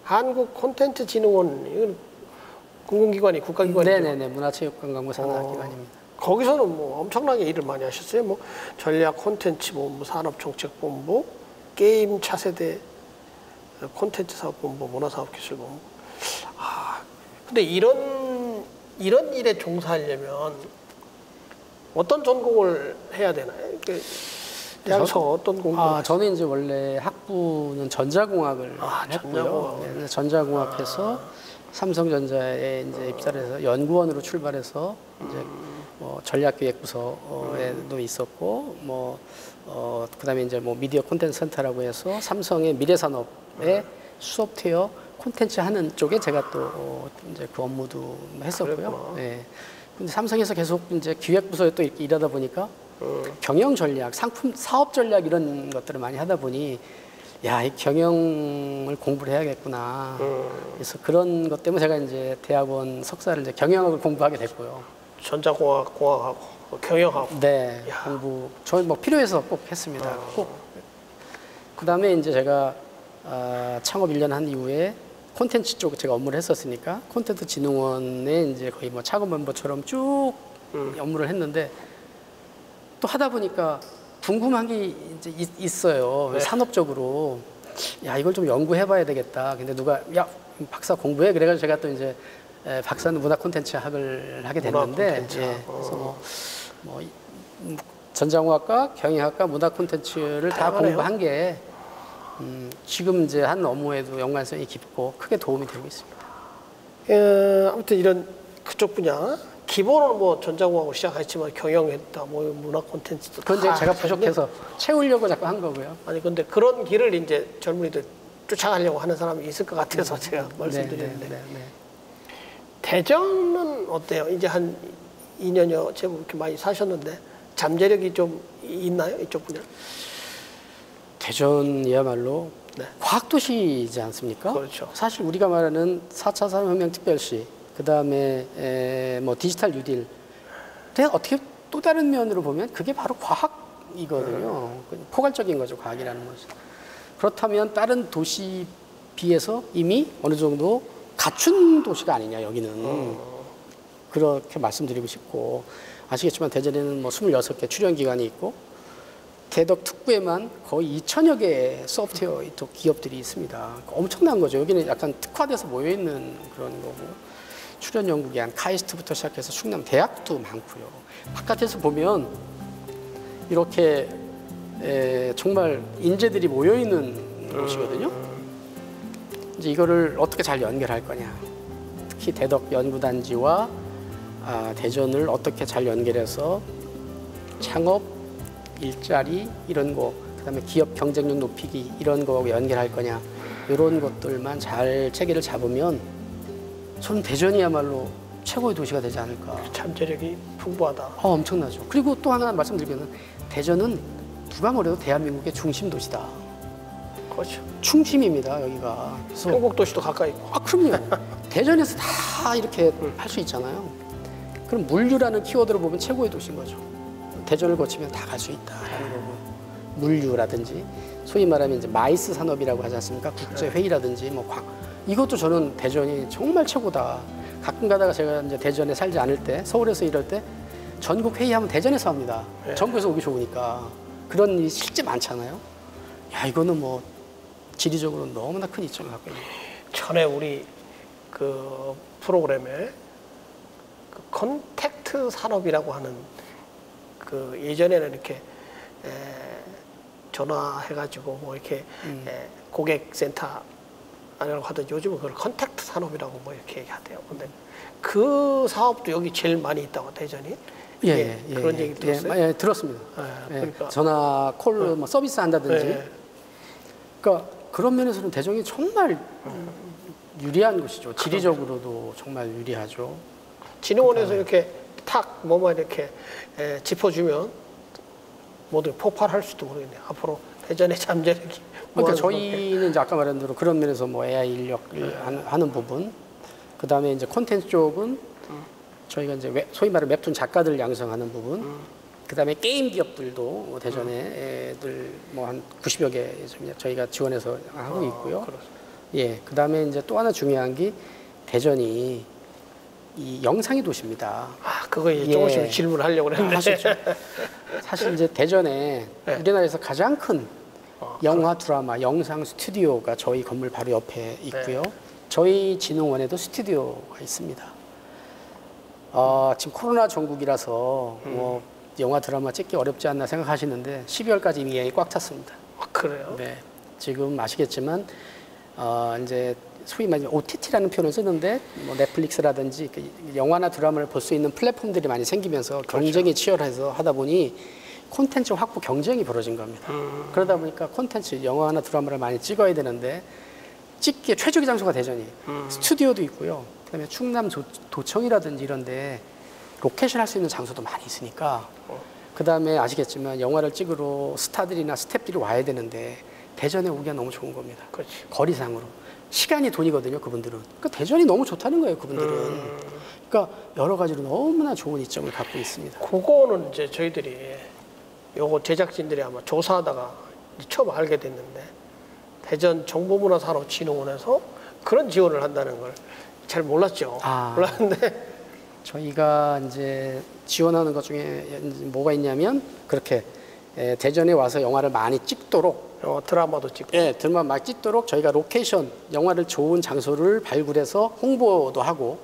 [SPEAKER 1] 한국 콘텐츠 진흥원 이건 공공기관이 국가기관이죠.
[SPEAKER 3] 네네네 문화체육관광부 산하기관입니다.
[SPEAKER 1] 거기서는 뭐 엄청나게 일을 많이 하셨어요. 뭐 전략 콘텐츠 본부, 산업정책본부, 게임 차세대 콘텐츠 사업본부, 문화사업기술본부. 아, 근데 이런 이런 일에 종사하려면 어떤 전공을 해야 되나요? 그 대학에서 어떤 공부?
[SPEAKER 3] 아 저는 이제 원래 학부는 전자공학을
[SPEAKER 1] 아,
[SPEAKER 3] 했고요.
[SPEAKER 1] 전자공학.
[SPEAKER 3] 네, 전자공학해서 삼성전자에 이제 입사를 해서 연구원으로 출발해서 이제 뭐 전략기획부서에도 있었고 뭐 어, 그다음에 이제 뭐 미디어 콘텐츠 센터라고 해서 삼성의 미래산업의 수소프트웨어 콘텐츠 하는 쪽에 제가 또 어, 이제 그 업무도 했었고요. 네. 근데 삼성에서 계속 이제 기획부서에 또 이렇게 일하다 보니까
[SPEAKER 1] 어,
[SPEAKER 3] 경영 전략, 상품 사업 전략 이런 것들을 많이 하다 보니 야, 이 경영을 공부를 해야겠구나.
[SPEAKER 1] 어,
[SPEAKER 3] 그래서 그런 것 때문에 제가 이제 대학원 석사를 이제 경영학을 공부하게 됐고요.
[SPEAKER 1] 전자공학, 공학하고 경영하고.
[SPEAKER 3] 네,
[SPEAKER 1] 야.
[SPEAKER 3] 공부 저는 뭐 필요해서 꼭 했습니다. 꼭. 그 다음에 이제 제가 아, 창업 1년 한 이후에 콘텐츠 쪽 제가 업무를 했었으니까 콘텐츠 진흥원에 이제 거의 뭐 창업 멤버처럼 쭉
[SPEAKER 1] 음.
[SPEAKER 3] 업무를 했는데 또 하다 보니까 궁금한 게 이제 있, 있어요.
[SPEAKER 1] 네.
[SPEAKER 3] 산업적으로 야 이걸 좀 연구해봐야 되겠다. 근데 누가 야 박사 공부해 그래가지고 제가 또 이제 에, 박사는 문화 콘텐츠 학을 하게 됐는데. 예, 그래서 뭐, 뭐 이- 음, 전자공학과, 경영학과, 문화 콘텐츠를 다. 공부한 게 음, 지금 이제 한 업무에도 연관성이 깊고 크게 도움이 되고 있습니다.
[SPEAKER 1] 어, 아무튼 이런 그쪽 분야 기본은 뭐 전자공학으로 시작했지만 경영했다, 뭐 문화 콘텐츠도
[SPEAKER 3] 그건
[SPEAKER 1] 다
[SPEAKER 3] 제가 부족해서 채우려고 자꾸 한 거고요.
[SPEAKER 1] 아니 근데 그런 길을 이제 젊은이들 쫓아가려고 하는 사람이 있을 것 같아서 제가 말씀드리는데
[SPEAKER 3] 네, 네, 네, 네.
[SPEAKER 1] 대전은 어때요? 이제 한 2년여 제법 이렇게 많이 사셨는데 잠재력이 좀 있나요 이쪽 분야?
[SPEAKER 3] 대전이야말로
[SPEAKER 1] 네.
[SPEAKER 3] 과학도시이지 않습니까?
[SPEAKER 1] 그렇죠.
[SPEAKER 3] 사실 우리가 말하는 4차 산업혁명 특별시, 그 다음에 뭐 디지털 뉴딜, 근데 어떻게 또 다른 면으로 보면 그게 바로 과학이거든요. 포괄적인 거죠, 과학이라는 것은. 그렇다면 다른 도시 비해서 이미 어느 정도 갖춘 도시가 아니냐, 여기는. 그렇게 말씀드리고 싶고, 아시겠지만 대전에는 뭐 26개 출연 기관이 있고, 대덕 특구에만 거의 2천여 개의 소프트웨어 또 기업들이 있습니다. 엄청난 거죠. 여기는 약간 특화돼서 모여 있는 그런 거고 출연 연구기관 카이스트부터 시작해서 충남 대학도 많고요. 바깥에서 보면 이렇게 에, 정말 인재들이 모여 있는 곳이거든요. 이제 이거를 어떻게 잘 연결할 거냐. 특히 대덕 연구단지와 아, 대전을 어떻게 잘 연결해서 창업 일자리 이런 거 그다음에 기업 경쟁력 높이기 이런 거하고 연결할 거냐 이런 것들만 잘 체계를 잡으면 저는 대전이야말로 최고의 도시가 되지 않을까.
[SPEAKER 1] 잠재력이 풍부하다.
[SPEAKER 3] 어, 엄청나죠. 그리고 또 하나 말씀드리면 대전은 누가 뭐래도 대한민국의 중심 도시다.
[SPEAKER 1] 그렇죠.
[SPEAKER 3] 중심입니다 여기가.
[SPEAKER 1] 항구 도시도 가까이 있고.
[SPEAKER 3] 아 그럼요. [LAUGHS] 대전에서 다 이렇게 할 수 있잖아요. 그럼 물류라는 키워드를 보면 최고의 도시인 거죠. 대전을 거치면 다 갈 수 있다라는 거고 물류라든지 소위 말하면 이제 MICE 산업이라고 하지 않습니까? 국제 회의라든지 뭐 광. 이것도 저는 대전이 정말 최고다. 가끔 가다가 제가 이제 대전에 살지 않을 때 서울에서 일할 때 전국 회의하면 대전에서 합니다.
[SPEAKER 1] 네.
[SPEAKER 3] 전국에서 오기 좋으니까 그런 일이 실제 많잖아요. 야 이거는 뭐 지리적으로 너무나 큰 이점을 갖고 있는. 거예요.
[SPEAKER 1] 전에 우리 그 프로그램에 그 contact 산업이라고 하는 그 예전에는 이렇게 에, 전화해가지고 뭐 이렇게 에, 고객센터 아니라고 하던 요즘은 그걸 contact 산업이라고 뭐 이렇게 얘기하대요. 근데 그 사업도 여기 제일 많이 있다고 대전이. 예, 그런 얘기 들었어요.
[SPEAKER 3] 예, 예, 들었습니다.
[SPEAKER 1] 예,
[SPEAKER 3] 예,
[SPEAKER 1] 그러니까
[SPEAKER 3] 전화 콜뭐 서비스 한다든지.
[SPEAKER 1] 예.
[SPEAKER 3] 그러니까 그런 면에서는 대전이 정말 유리한 곳이죠. 지리적으로도 정말 유리하죠.
[SPEAKER 1] 진흥원에서 이렇게 탁 뭐만 이렇게 에, 짚어주면 모두 폭발할 수도 모르겠네요. 앞으로 대전의 [LAUGHS] 잠재력이
[SPEAKER 3] 그러니까 저희는 이제 아까 말한 대로 그런 면에서 뭐 AI 인력을 하는, 하는 부분, 그 다음에 이제 콘텐츠 쪽은 저희가 이제 웹- 소위 말해 웹툰 작가들 양성하는 부분, 그 다음에 게임 기업들도 뭐 대전에 애들 뭐 한 90여 개좀 저희가 지원해서 하고 있고요.
[SPEAKER 1] 그렇습니다.
[SPEAKER 3] 예, 그 다음에 이제 또 하나 중요한 게 대전이 이 영상의 도시입니다.
[SPEAKER 1] 아 그거 이제
[SPEAKER 3] 예.
[SPEAKER 1] 조금씩 질문하려고 그랬는데
[SPEAKER 3] 하셨죠. 사실 이제 대전에
[SPEAKER 1] 네.
[SPEAKER 3] 우리나라에서 가장 큰
[SPEAKER 1] 어,
[SPEAKER 3] 영화, 드라마, 영상 스튜디오가 저희 건물 바로 옆에 있고요. 저희 진흥원에도 스튜디오가 있습니다. 어, 지금 코로나 전국이라서 뭐 영화, 드라마 찍기 어렵지 않나 생각하시는데 12월까지 이미 예약이 꽉 찼습니다.
[SPEAKER 1] 아, 그래요?
[SPEAKER 3] 네. 지금 아시겠지만 어, 이제 소위 말해 OTT라는 표현을 쓰는데 뭐 넷플릭스라든지 그 영화나 드라마를 볼 수 있는 플랫폼들이 많이 생기면서 경쟁이 치열해서 하다 보니 콘텐츠 확보 경쟁이 벌어진 겁니다. 그러다 보니까 콘텐츠 영화나 드라마를 많이 찍어야 되는데 찍기에 최적의 장소가 대전이 스튜디오도 있고요. 그다음에 충남 도, 도청이라든지 이런데 로켓을 할 수 있는 장소도 많이 있으니까 그다음에 아시겠지만 영화를 찍으러 스타들이나 스탭들이 와야 되는데 대전에 오기가 너무 좋은 겁니다.
[SPEAKER 1] 그렇지.
[SPEAKER 3] 거리상으로 시간이 돈이거든요. 그분들은. 그 대전이 너무 좋다는 거예요. 그분들은. 그러니까 여러 가지로 너무나 좋은 이점을 갖고 있습니다.
[SPEAKER 1] 그거는 이제 저희들이 요거 제작진들이 아마 조사하다가 처음 알게 됐는데 대전 정보문화산업진흥원에서 그런 지원을 한다는 걸 잘 몰랐죠.
[SPEAKER 3] 아.
[SPEAKER 1] 몰랐는데
[SPEAKER 3] 저희가 이제 지원하는 것 중에 뭐가 있냐면 그렇게 에, 대전에 와서 영화를 많이 찍도록
[SPEAKER 1] 어, 드라마도 찍고.
[SPEAKER 3] 예, 드라마 막 찍도록 저희가 로케이션 영화를 좋은 장소를 발굴해서 홍보도 하고.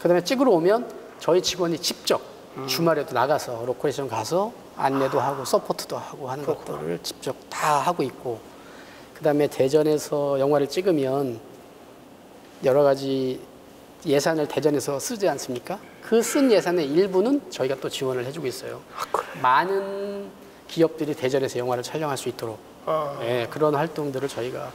[SPEAKER 3] 그다음에 찍으러 오면 저희 직원이 직접 주말에도 나가서 로케이션 가서 안내도 하고 support도 하고 하는 것들을 직접 다 하고 있고. 그 다음에 대전에서 영화를 찍으면 여러 가지 예산을 대전에서 쓰지 않습니까? 그 쓴 예산의 일부는 저희가 또 지원을 해주고 있어요. 많은 기업들이 대전에서 영화를 촬영할 수 있도록
[SPEAKER 1] 어,
[SPEAKER 3] 예, 그런 활동들을 저희가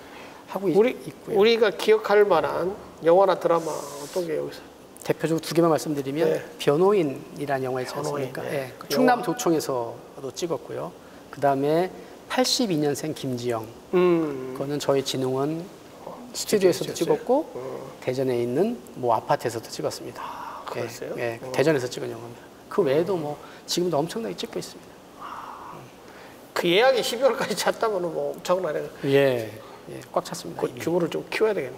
[SPEAKER 3] 하고 있,
[SPEAKER 1] 우리
[SPEAKER 3] 있고요.
[SPEAKER 1] 우리가 기억할 만한 영화나 드라마 어떤 게 여기서
[SPEAKER 3] 대표적으로 두 개만 말씀드리면
[SPEAKER 1] 네.
[SPEAKER 3] 변호인이라는 영화 있지 않습니까?
[SPEAKER 1] 네.
[SPEAKER 3] 예, 그 충남 도청에서도 찍었고요. 그 다음에 82년생 김지영,
[SPEAKER 1] 음,
[SPEAKER 3] 그거는 저희 진흥원 스튜디오에서도
[SPEAKER 1] 찍었어요?
[SPEAKER 3] 찍었고 대전에 있는 뭐 아파트에서도 찍었습니다. 예,
[SPEAKER 1] 그랬어요?
[SPEAKER 3] 예, 대전에서 찍은 영화입니다. 그 외에도 뭐 지금도 엄청나게 찍고 있습니다.
[SPEAKER 1] 그 예약이 12월까지 찼다면 뭐 엄청나네.
[SPEAKER 3] 예, 예, 꽉 찼습니다.
[SPEAKER 1] 그. 규모를 좀 키워야 되겠네.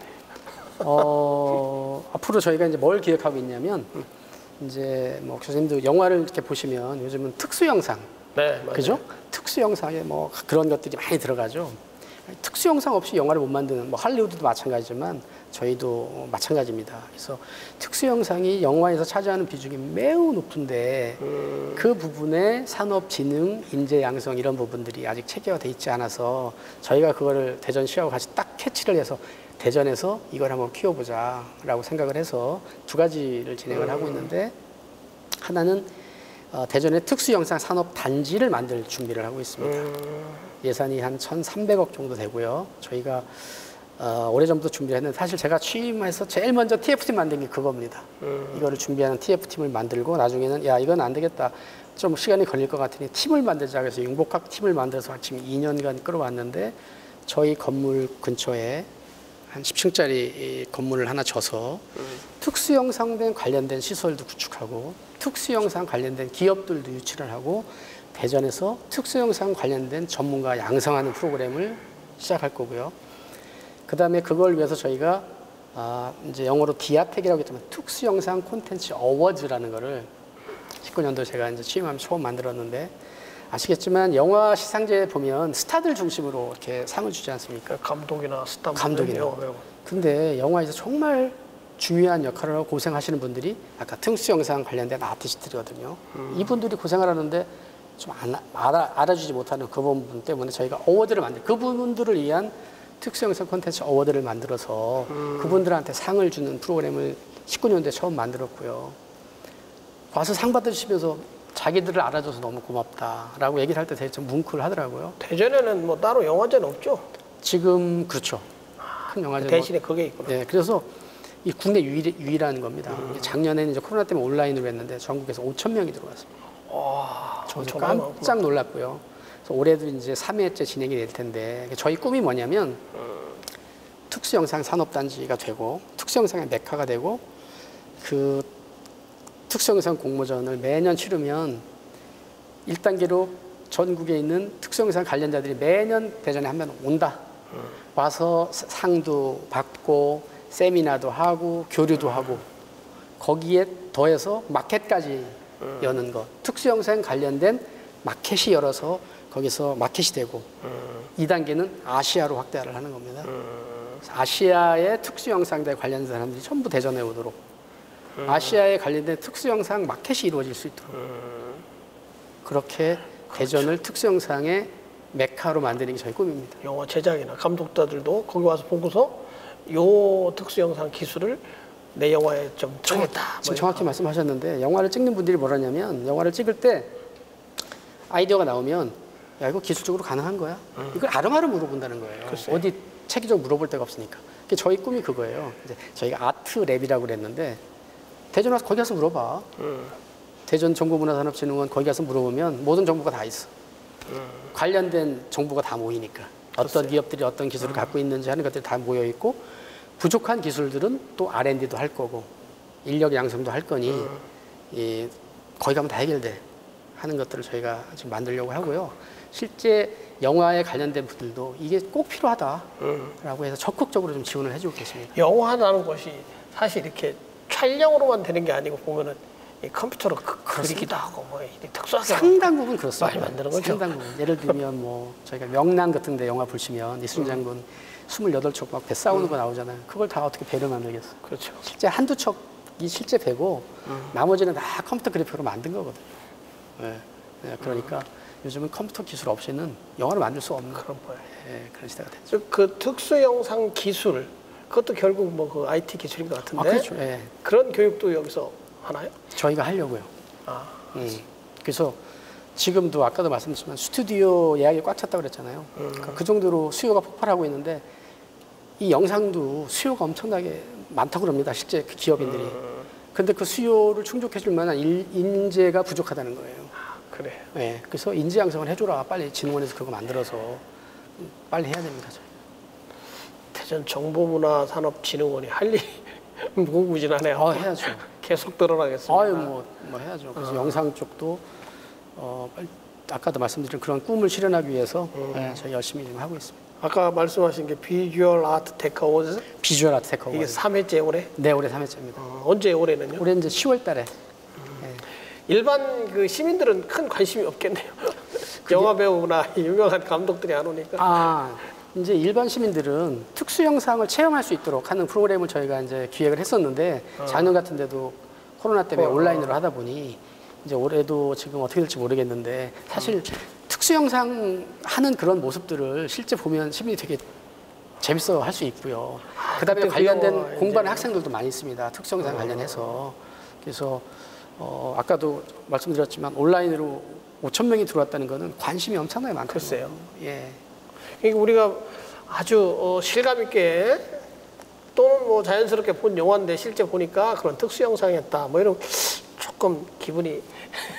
[SPEAKER 1] [LAUGHS]
[SPEAKER 3] 어, 앞으로 저희가 이제 뭘 기획하고 있냐면 이제 뭐 교수님도 영화를 이렇게 보시면 요즘은 특수 영상
[SPEAKER 1] 네, 맞아요.
[SPEAKER 3] 그죠? 특수 영상에 뭐 그런 것들이 많이 들어가죠. 특수 영상 없이 영화를 못 만드는 뭐 할리우드도 마찬가지지만 저희도 마찬가지입니다. 그래서 특수 영상이 영화에서 차지하는 비중이 매우 높은데 그 부분에 산업 진흥, 인재 양성 이런 부분들이 아직 체계화돼 있지 않아서 저희가 그거를 대전 시하고 같이 딱 캐치를 해서 대전에서 이걸 한번 키워보자라고 생각을 해서 두 가지를 진행을 하고 있는데 하나는 어, 대전의 특수 영상 산업 단지를 만들 준비를 하고 있습니다. 예산이 한 1,300억 정도 되고요. 저희가 어, 오래전부터 준비를 했는데 사실 제가 취임해서 제일 먼저 TF팀 만든 게 그겁니다. 이거를 준비하는 TF팀을 만들고 나중에는 야 이건 안 되겠다. 좀 시간이 걸릴 것 같으니 팀을 만들자 그래서 융복학 팀을 만들어서 지금 2년간 끌어왔는데 저희 건물 근처에 한 10층짜리 이 건물을 하나 져서 특수영상된 관련된 시설도 구축하고 특수영상 관련된 기업들도 유치를 하고 대전에서 특수영상 관련된 전문가 양성하는 프로그램을 시작할 거고요. 그 다음에 그걸 위해서 저희가 아, 이제 영어로 디아텍이라고 했지만 특수 영상 콘텐츠 어워즈라는 거를 19년도 제가 이제 취임하면 처음 만들었는데 아시겠지만 영화 시상제에 보면 스타들 중심으로 이렇게 상을 주지 않습니까?
[SPEAKER 1] 그 감독이나 스타
[SPEAKER 3] 감독이나.
[SPEAKER 1] 배우.
[SPEAKER 3] 근데 영화에서 정말 중요한 역할을 하고 고생하시는 분들이 아까 특수 영상 관련된 아티스트들이거든요. 이분들이 고생을 하는데 좀 안, 알아, 알아주지 못하는 그 부분 때문에 저희가 어워드를 만들 그분들을 위한 특수 영상 콘텐츠 어워드를 만들어서 그분들한테 상을 주는 프로그램을 19년도에 처음 만들었고요. 와서 상 받으시면서 자기들을 알아줘서 너무 고맙다라고 얘기를 할 때 되게 좀 뭉클 하더라고요.
[SPEAKER 1] 대전에는 뭐 따로 영화제는 없죠.
[SPEAKER 3] 지금 그렇죠. 큰 영화제 뭐
[SPEAKER 1] 대신에 그게 있구나.
[SPEAKER 3] 네, 그래서 이 국내 유일, 유일한 겁니다. 작년에는 이제 코로나 때문에 온라인으로 했는데 전국에서 5천 명이 들어왔습니다.
[SPEAKER 1] 와, 많구나.
[SPEAKER 3] 깜짝 놀랐고요. 올해도 이제 3회째 진행이 될 텐데 저희 꿈이 뭐냐면 특수영상 산업단지가 되고 특수영상의 메카가 되고 그 특수영상 공모전을 매년 치르면 1단계로 전국에 있는 특수영상 관련자들이 매년 대전에 한 번 온다. 와서 사- 상도 받고 세미나도 하고 교류도 하고 거기에 더해서 마켓까지 여는 것. 특수영상 관련된 마켓이 열어서 거기서 마켓이 되고 2단계는 아시아로 확대를 하는 겁니다. 그래서 아시아의 특수 영상대 관련 사람들이 전부 대전에 오도록 아시아에 관련된 특수 영상 마켓이 이루어질 수 있도록 그렇게 대전을 특수 영상의 메카로 만드는 게 저희 꿈입니다.
[SPEAKER 1] 영화 제작이나 감독자들도 거기 와서 보고서 요 특수 영상 기술을 내 영화에 좀 정했다.
[SPEAKER 3] 지금 정확히 말씀하셨는데 영화를 찍는 분들이 뭐라냐면 영화를 찍을 때 아이디어가 나오면 야 이거 기술적으로 가능한 거야? 이걸 아름아름 물어본다는 거예요.
[SPEAKER 1] 글쎄요.
[SPEAKER 3] 어디 체계적으로 물어볼 데가 없으니까. 그게 저희 꿈이 그거예요. 이제 저희가 art lab이라고 그랬는데 대전 와서 거기 가서 물어봐. 대전 정보문화산업진흥원 거기 가서 물어보면 모든 정보가 다 있어. 관련된 정보가 다 모이니까 어떤 기업들이 어떤 기술을 갖고 있는지 하는 것들이 다 모여 있고 부족한 기술들은 또 R&D도 할 거고 인력 양성도 할 거니 이 거기 가면 다 해결돼 하는 것들을 저희가 지금 만들려고 하고요. 실제 영화에 관련된 분들도 이게 꼭 필요하다라고 해서 적극적으로 좀 지원을 해주고 계십니다.
[SPEAKER 1] 영화라는 것이 사실 이렇게 촬영으로만 되는 게 아니고 보면은 이 컴퓨터로 그, 그리기도 하고 뭐 특수하게
[SPEAKER 3] 상당 부분 그렇습니다.
[SPEAKER 1] 많이 만드는 거죠.
[SPEAKER 3] 상당 부분. 예를 들면 뭐 저희가 명란 같은데 영화 보시면 이순 장군 28척 막 배 싸우는 거 나오잖아요. 그걸 다 어떻게 배를 만들겠어?
[SPEAKER 1] 그렇죠.
[SPEAKER 3] 실제 한두 척이 실제 배고 나머지는 다 컴퓨터 그래픽으로 만든 거거든요. 예. 예, 그러니까 요즘은 컴퓨터 기술 없이는 영화를 만들 수 없는
[SPEAKER 1] 그런 거예요.
[SPEAKER 3] 예, 그런 시대가 됐죠.
[SPEAKER 1] 즉, 그 특수 영상 기술 그것도 결국 뭐 그 IT 기술인 것 같은데
[SPEAKER 3] 아, 그렇죠. 예.
[SPEAKER 1] 그런 교육도 여기서 하나요?
[SPEAKER 3] 저희가 하려고요.
[SPEAKER 1] 아,
[SPEAKER 3] 음. 그래서 지금도 아까도 말씀드렸지만 스튜디오 예약이 꽉 찼다고 그랬잖아요. 그러니까 그 정도로 수요가 폭발하고 있는데 이 영상도 수요가 엄청나게 많다고 그럽니다. 실제 그 기업인들이. 근데 그 수요를 충족해 줄 만한 일- 인재가 부족하다는 거예요.
[SPEAKER 1] 그래.
[SPEAKER 3] 예. 그래서 인재 양성을 해줘라. 빨리 진흥원에서 그거 만들어서 음, 빨리 해야 됩니다. 저희.
[SPEAKER 1] 대전 정보문화산업진흥원이 할 일이 [LAUGHS] 무궁무진하네요.
[SPEAKER 3] 어, 해야죠.
[SPEAKER 1] 계속 늘어나겠습니다.
[SPEAKER 3] 아유 뭐, 뭐 해야죠. 그래서 영상 쪽도 어, 빨리 아까도 말씀드린 그런 꿈을 실현하기 위해서 예, 저희 열심히 지금 하고 있습니다.
[SPEAKER 1] 아까 말씀하신 게
[SPEAKER 3] Visual Art Tech Awards Visual Art Tech
[SPEAKER 1] 이게
[SPEAKER 3] Awards.
[SPEAKER 1] 3회째 올해
[SPEAKER 3] 네, 올해 3회째입니다.
[SPEAKER 1] 어, 언제 올해는요?
[SPEAKER 3] 올해 이제 10월 달에
[SPEAKER 1] 일반 그 시민들은 큰 관심이 없겠네요. 영화 배우나 유명한 감독들이 안 오니까.
[SPEAKER 3] 아, 이제 일반 시민들은 특수 영상을 체험할 수 있도록 하는 프로그램을 저희가 이제 기획을 했었는데 작년 같은 데도 코로나 때문에
[SPEAKER 1] 어.
[SPEAKER 3] 온라인으로 하다 보니 이제 올해도 지금 어떻게 될지 모르겠는데 사실 특수 영상 하는 그런 모습들을 실제 보면 시민이 되게 재밌어 할 수 있고요. 그다음에
[SPEAKER 1] 그때
[SPEAKER 3] 관련된 공부하는 학생들도 많이 있습니다. 특수 영상 관련해서. 그래서 어, 아까도 말씀드렸지만 온라인으로 5천 명이 들어왔다는 거는 관심이 엄청나게 많거든요.
[SPEAKER 1] 글쎄요.
[SPEAKER 3] 예.
[SPEAKER 1] 이게 우리가 아주 어, 실감 있게 또는 뭐 자연스럽게 본 영화인데 실제 보니까 그런 특수 영상이었다. 뭐 이런 조금 기분이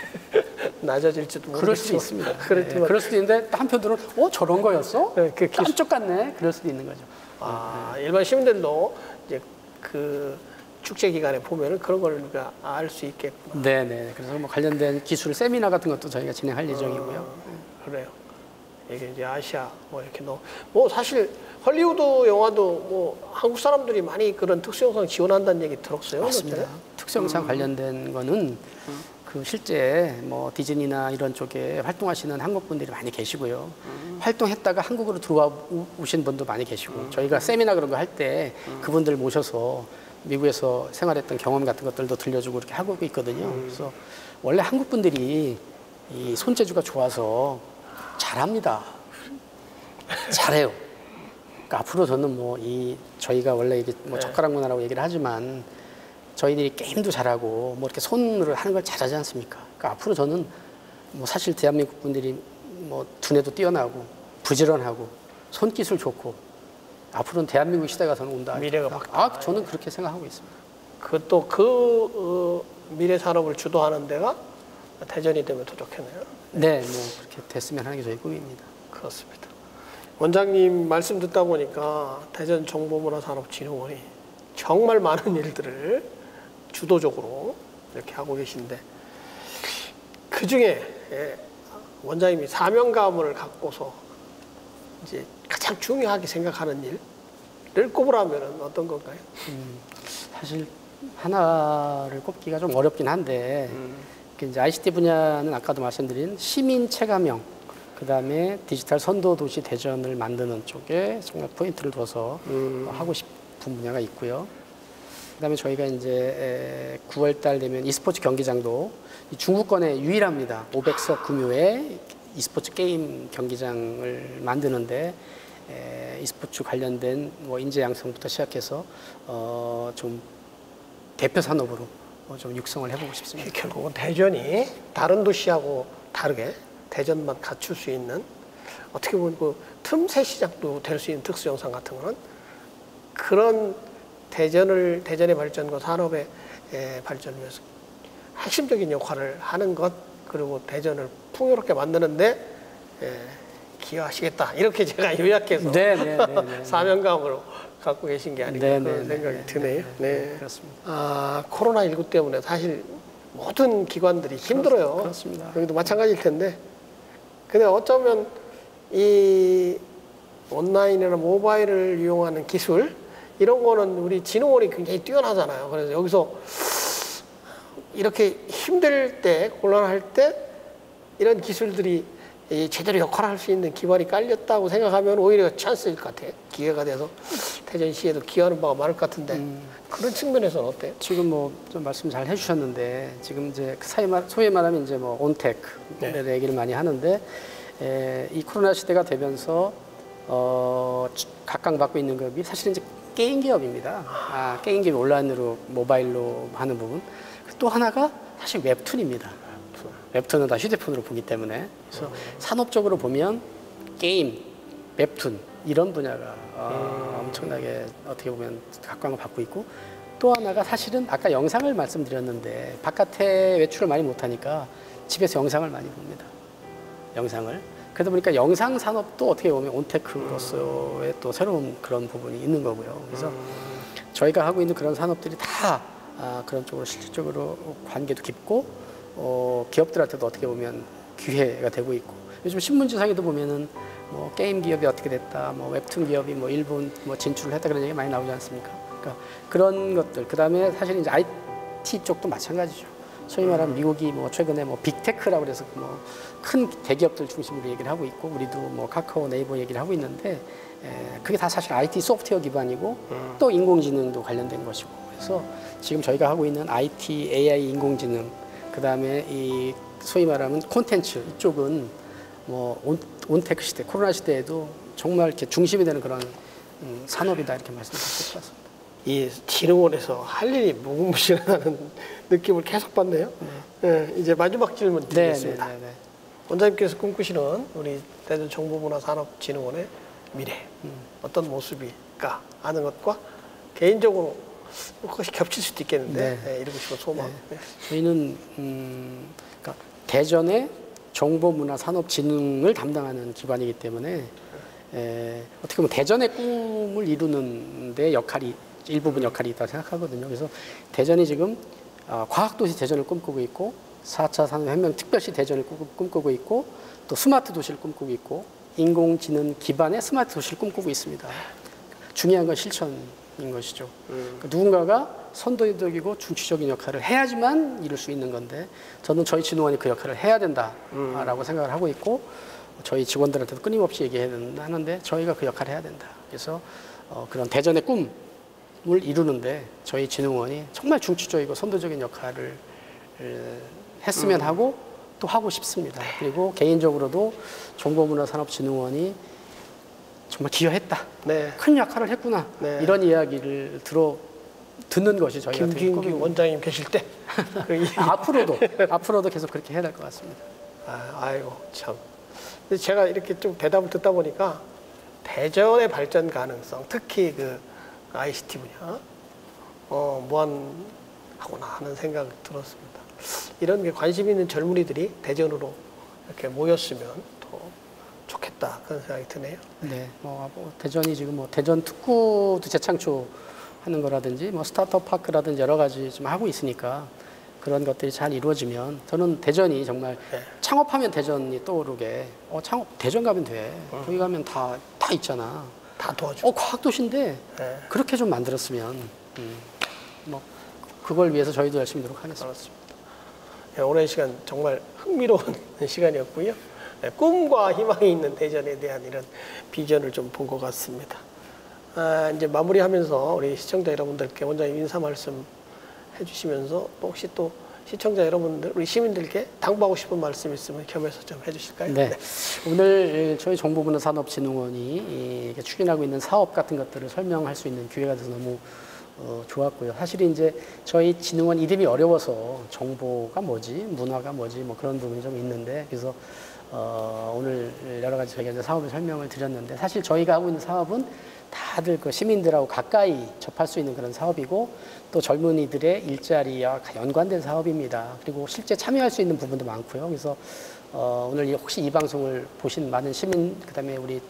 [SPEAKER 1] [LAUGHS] 낮아질지도
[SPEAKER 3] 그럴 수도
[SPEAKER 1] 모르겠지만
[SPEAKER 3] 있습니다. [LAUGHS]
[SPEAKER 1] 그렇지만
[SPEAKER 3] 네, 그럴 수도 있는데 또 한편으로는 어 저런 거였어?
[SPEAKER 1] 네, 그 기술-
[SPEAKER 3] 깜짝 같네. 그럴 수도 있는 거죠.
[SPEAKER 1] 아, 일반 시민들도 이제 그 축제 기간에 보면은 그런 걸 우리가 알 수 있겠구나.
[SPEAKER 3] 네, 네. 그래서 뭐 관련된 기술 세미나 같은 것도 저희가 진행할 예정이고요.
[SPEAKER 1] 그래요. 이게 이제 아시아 뭐 이렇게 너, 뭐 사실 헐리우드 영화도 뭐 한국 사람들이 많이 그런 특수 영상 지원한다는 얘기 들었어요.
[SPEAKER 3] 맞습니다. 특수영상 관련된 거는 그 실제 뭐 디즈니나 이런 쪽에 활동하시는 한국 분들이 많이 계시고요. 활동했다가 한국으로 들어와 오- 오신 분도 많이 계시고 저희가 세미나 그런 거 할 때 그분들 모셔서 미국에서 생활했던 경험 같은 것들도 들려주고 이렇게 하고 있거든요. 그래서 원래 한국 분들이 이 손재주가 좋아서 잘합니다. 잘해요. 그러니까 앞으로 저는 뭐 이 저희가 원래 이게 뭐 젓가락 문화라고 얘기를 하지만 저희들이 게임도 잘하고 뭐 이렇게 손으로 하는 걸 잘하지 않습니까? 그러니까 앞으로 저는 뭐 사실 대한민국 분들이 뭐 두뇌도 뛰어나고 부지런하고 손기술 좋고 앞으로는 대한민국 시대가 저는 온다.
[SPEAKER 1] 미래가 막
[SPEAKER 3] 아, 저는 그렇게 생각하고 있습니다.
[SPEAKER 1] 그또 그 어, 미래 산업을 주도하는 데가 대전이 되면 더 좋겠네요.
[SPEAKER 3] 네, 뭐 그렇게 됐으면 하는 게 저희 꿈입니다.
[SPEAKER 1] 그렇습니다. 원장님 말씀 듣다 보니까 대전 정보문화산업진흥원이 정말 많은 일들을 주도적으로 이렇게 하고 계신데 그 중에 예, 원장님이 사명감을 갖고서 이제 가장 중요하게 생각하는 일을 꼽으라면 어떤 건가요?
[SPEAKER 3] 사실 하나를 꼽기가 좀 어렵긴 한데 그 이제 ICT 분야는 아까도 말씀드린 시민 체감형 그다음에 디지털 선도 도시 대전을 만드는 쪽에 정말 포인트를 둬서 어, 하고 싶은 분야가 있고요. 그다음에 저희가 이제 9월 달 되면 e스포츠 경기장도 이 중국권에 유일합니다. 500석 규모의 e스포츠 게임 경기장을 만드는데 에, e스포츠 관련된 뭐 인재 양성부터 시작해서 어, 좀 대표 산업으로 어, 좀 육성을 해보고 싶습니다.
[SPEAKER 1] 결국은 대전이 다른 도시하고 다르게 대전만 갖출 수 있는 어떻게 보면 그 틈새 시작도 될 수 있는 특수 영상 같은 거는 그런 대전을 대전의 발전과 산업의 에, 발전을 위해서 핵심적인 역할을 하는 것 그리고 대전을 풍요롭게 만드는데 에, 기여하시겠다 이렇게 제가 [LAUGHS] 요약해서
[SPEAKER 3] 네, 네, 네, 네.
[SPEAKER 1] 사명감으로 갖고 계신 게 아닌가
[SPEAKER 3] 네,
[SPEAKER 1] 그런
[SPEAKER 3] 네,
[SPEAKER 1] 생각이
[SPEAKER 3] 네,
[SPEAKER 1] 드네요. 네.
[SPEAKER 3] 그렇습니다.
[SPEAKER 1] 아, 코로나 19 때문에 사실 모든 기관들이 힘들어요.
[SPEAKER 3] 그렇습니다.
[SPEAKER 1] 여기도 마찬가지일 텐데. 근데 어쩌면 이 온라인이나 모바일을 이용하는 기술 이런 거는 우리 진흥원이 굉장히 뛰어나잖아요. 그래서 여기서 이렇게 힘들 때, 곤란할 때 이런 기술들이 이 제대로 역할을 할 수 있는 기반이 깔렸다고 생각하면 오히려 찬스일 것 같아요. 기회가 돼서 대전시에도 기여하는 바가 많을 것 같은데 그런 측면에서는 어때요?
[SPEAKER 3] 지금 뭐 좀 말씀 잘 해주셨는데 지금 이제 그 사이 말 소위 말하면 이제 뭐 온테크를 얘기를 많이 하는데 에, 이 코로나 시대가 되면서 어, 주- 각광받고 있는 기업이 사실은 이제 게임 기업입니다. 아, 게임 기업 온라인으로 모바일로 하는 부분. 또 하나가 사실 웹툰입니다. 웹툰은 다 휴대폰으로 보기 때문에 그래서 산업적으로 보면 게임, 웹툰 이런 분야가 어, 엄청나게 어떻게 보면 각광을 받고 있고 또 하나가 사실은 아까 영상을 말씀드렸는데 바깥에 외출을 많이 못하니까 집에서 영상을 많이 봅니다. 영상을. 그러다 보니까 영상 산업도 어떻게 보면 온테크로서의 또 새로운 그런 부분이 있는 거고요. 그래서 저희가 하고 있는 그런 산업들이 다 아, 그런 쪽으로 실질적으로 관계도 깊고 어, 기업들한테도 어떻게 보면 기회가 되고 있고 요즘 신문지상에도 보면은 뭐 게임 기업이 어떻게 됐다, 뭐 웹툰 기업이 뭐 일본 뭐 진출을 했다 그런 얘기 많이 나오지 않습니까? 그러니까 그런 것들 그 다음에 사실 이제 IT 쪽도 마찬가지죠. 소위 말하는 미국이 뭐 최근에 뭐 big tech라고 그래서 뭐 큰 대기업들 중심으로 얘기를 하고 있고 우리도 뭐 카카오 네이버 얘기를 하고 있는데 에, 그게 다 사실 IT 소프트웨어 기반이고 또 인공지능도 관련된 것이고 그래서 지금 저희가 하고 있는 IT, AI, 인공지능 그 다음에 이 소위 말하면 콘텐츠 이쪽은 뭐 언, 언택트 시대, 코로나 시대에도 정말 이렇게 중심이 되는 그런 음, 산업이다 이렇게 말씀드릴 수 같습니다.
[SPEAKER 1] 이 진흥원에서 할 일이 무궁무진하다는 [LAUGHS] 느낌을 계속 받네요. 네, 이제 마지막 질문 드리겠습니다.
[SPEAKER 3] 네, 네, 네.
[SPEAKER 1] 원장님께서 꿈꾸시는 우리 대전 정보문화산업진흥원의 미래 어떤 모습일까 하는 것과 개인적으로 그것이 겹칠 수도 있겠는데
[SPEAKER 3] 네.
[SPEAKER 1] 예, 이루고 싶은 소망. 네.
[SPEAKER 3] 저희는 음, 그러니까 대전의 정보문화산업진흥을 담당하는 기관이기 때문에 에, 어떻게 보면 대전의 꿈을 이루는 데 역할이 일부분 역할이 있다고 생각하거든요. 그래서 대전이 지금 어, 과학도시 대전을 꿈꾸고 있고 4차 산업혁명 특별시 대전을 꿈- 꿈꾸고 있고 또 스마트 도시를 꿈꾸고 있고 인공지능 기반의 스마트 도시를 꿈꾸고 있습니다. 중요한 건 실천인 것이죠. 그러니까 누군가가 선도적이고 중추적인 역할을 해야지만 이룰 수 있는 건데 저는 저희 진흥원이 그 역할을 해야 된다라고 생각을 하고 있고 저희 직원들한테도 끊임없이 얘기하는데 저희가 그 역할을 해야 된다. 그래서 어, 그런 대전의 꿈을 이루는데 저희 진흥원이 정말 중추적이고 선도적인 역할을 에, 했으면 하고 또 하고 싶습니다. 그리고 개인적으로도 정보문화산업진흥원이 정말 기여했다.
[SPEAKER 1] 네.
[SPEAKER 3] 큰 역할을 했구나.
[SPEAKER 1] 네.
[SPEAKER 3] 이런 이야기를 들어 듣는 것이 저희가 꿈입니다.
[SPEAKER 1] 원장님 계실 때. [LAUGHS] 그 이-
[SPEAKER 3] 앞으로도 [LAUGHS] 앞으로도 계속 그렇게 해야 될 것 같습니다.
[SPEAKER 1] 아, 아이고 참. 근데 제가 이렇게 좀 대답을 듣다 보니까 대전의 발전 가능성, 특히 그 ICT 분야, 어, 무한하구나 하는 생각이 들었습니다. 이런 게 관심 있는 젊은이들이 대전으로 이렇게 모였으면 더 좋겠다 그런 생각이 드네요.
[SPEAKER 3] 네, 뭐, 뭐 대전이 지금 뭐 대전 특구도 재창조 하는 거라든지 뭐 스타트업 파크라든지 여러 가지 좀 하고 있으니까 그런 것들이 잘 이루어지면 저는 대전이 정말
[SPEAKER 1] 네.
[SPEAKER 3] 창업하면 대전이 떠오르게 어 창업 대전 가면 돼 거기 가면 다 다 있잖아
[SPEAKER 1] 다 도와줘.
[SPEAKER 3] 어 과학 도시인데
[SPEAKER 1] 네.
[SPEAKER 3] 그렇게 좀 만들었으면 음, 뭐 그걸 위해서 저희도 열심히 노력하겠습니다.
[SPEAKER 1] 예, 오랜 시간 정말 흥미로운 [LAUGHS] 시간이었고요. 예, 꿈과 희망이 있는 대전에 대한 이런 비전을 좀 본 것 같습니다. 아, 이제 마무리하면서 우리 시청자 여러분들께 원장님 인사 말씀 해주시면서 또 혹시 또 시청자 여러분들, 우리 시민들께 당부하고 싶은 말씀 있으면 겸해서 좀 해주실까요?
[SPEAKER 3] 네. 오늘 저희 정보문화산업진흥원이 추진하고 있는 사업 같은 것들을 설명할 수 있는 기회가 돼서 너무 어, 좋았고요. 사실 이제 저희 진흥원 이름이 어려워서 정보가 뭐지, 문화가 뭐지, 뭐 그런 부분이 좀 있는데 그래서 어, 오늘 여러 가지 저희가 이제 사업을 설명을 드렸는데 사실 저희가 하고 있는 사업은 다들 그 시민들하고 가까이 접할 수 있는 그런 사업이고 또 젊은이들의 일자리와 연관된 사업입니다. 그리고 실제 참여할 수 있는 부분도 많고요. 그래서 어, 오늘 이- 혹시 이 방송을 보신 많은 시민 그다음에 우리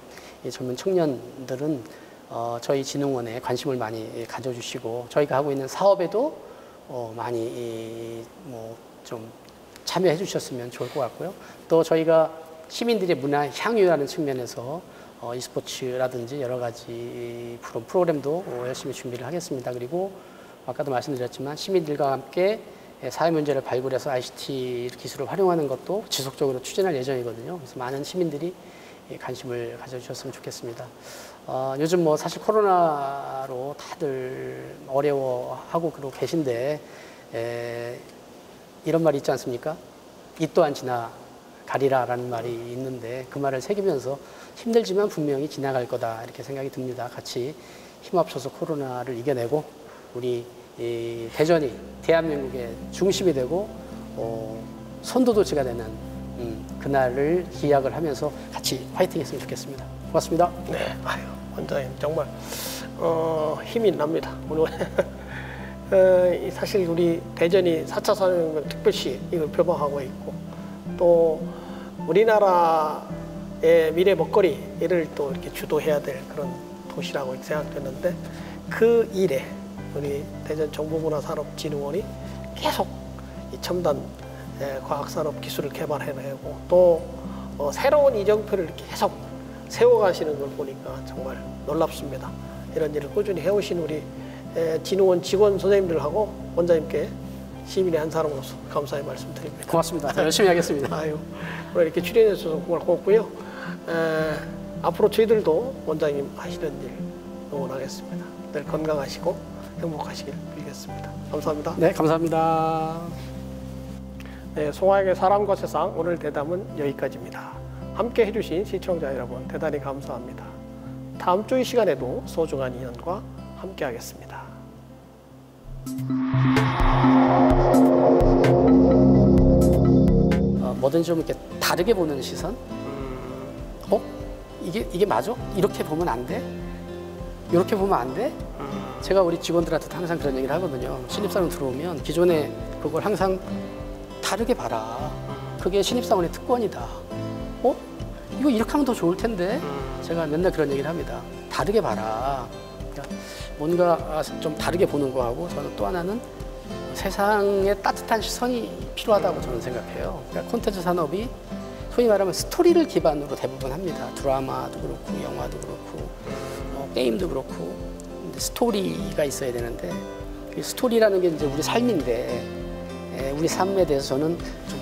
[SPEAKER 3] 이 젊은 청년들은 어, 저희 진흥원에 관심을 많이 가져주시고 저희가 하고 있는 사업에도 어, 많이 뭐좀 참여해 주셨으면 좋을 것 같고요. 또 저희가 시민들의 문화 향유라는 측면에서 어, e스포츠라든지 여러 가지 프로, 프로그램도 어, 열심히 준비를 하겠습니다. 그리고 아까도 말씀드렸지만 시민들과 함께 예, 사회 문제를 발굴해서 ICT 기술을 활용하는 것도 지속적으로 추진할 예정이거든요. 그래서 많은 시민들이 예, 관심을 가져주셨으면 좋겠습니다. 어, 요즘 뭐 사실 코로나로 다들 어려워하고 그러고 계신데 에, 이런 말이 있지 않습니까? 이 또한 지나가리라라는 말이 있는데 그 말을 새기면서 힘들지만 분명히 지나갈 거다 이렇게 생각이 듭니다. 같이 힘합쳐서 코로나를 이겨내고 우리 이 대전이 대한민국의 중심이 되고 어, 선도도시가 되는 음, 그날을 기약을 하면서 같이 화이팅했으면 좋겠습니다. 고맙습니다.
[SPEAKER 1] 네, 아유, 원장님 정말 어, 힘이 납니다. 오늘 [LAUGHS] 어, 이 사실 우리 대전이 4차 산업혁명 특별시 이걸 표방하고 있고 또 우리나라의 미래 먹거리를 또 이렇게 주도해야 될 그런 도시라고 생각되는데 그 일에 우리 대전 정보문화산업진흥원이 계속 이 첨단 예, 과학산업 기술을 개발해내고 또 어, 새로운 이정표를 계속 세워가시는 걸 보니까 정말 놀랍습니다. 이런 일을 꾸준히 해오신 우리 에, 진흥원 직원 선생님들하고 원장님께 시민의 한 사람으로서 감사의 말씀 드립니다.
[SPEAKER 3] 고맙습니다. 더 열심히 하겠습니다. [LAUGHS]
[SPEAKER 1] 아유, 오늘 이렇게 출연해 주셔서 정말 고맙고요. 에, 앞으로 저희들도 원장님 하시는 일 응원하겠습니다. 늘 건강하시고 행복하시길 빌겠습니다. 감사합니다.
[SPEAKER 3] 네, 감사합니다.
[SPEAKER 1] 네, 송하영의 사람과 세상 오늘 대담은 여기까지입니다. 함께 해주신 시청자 여러분 대단히 감사합니다. 다음 주 이 시간에도 소중한 인연과 함께 하겠습니다.
[SPEAKER 3] 어, 뭐든 좀 이렇게 다르게 보는 시선. 어? 이게 이게 맞아? 이렇게 보면 안 돼? 이렇게 보면 안 돼? 제가 우리 직원들한테 항상 그런 얘기를 하거든요. 신입사원 들어오면 기존에 그걸 항상 다르게 봐라. 그게 신입사원의 특권이다. 어? 이거 이렇게 하면 더 좋을 텐데? 제가 맨날 그런 얘기를 합니다. 다르게 봐라. 뭔가 좀 다르게 보는 거하고 저는 또 하나는 세상에 따뜻한 시선이 필요하다고 저는 생각해요. 그러니까 콘텐츠 산업이 소위 말하면 스토리를 기반으로 대부분 합니다. 드라마도 그렇고 영화도 그렇고 어, 게임도 그렇고 스토리가 있어야 되는데 이 스토리라는 게 이제 우리 삶인데 에, 우리 삶에 대해서 저는 좀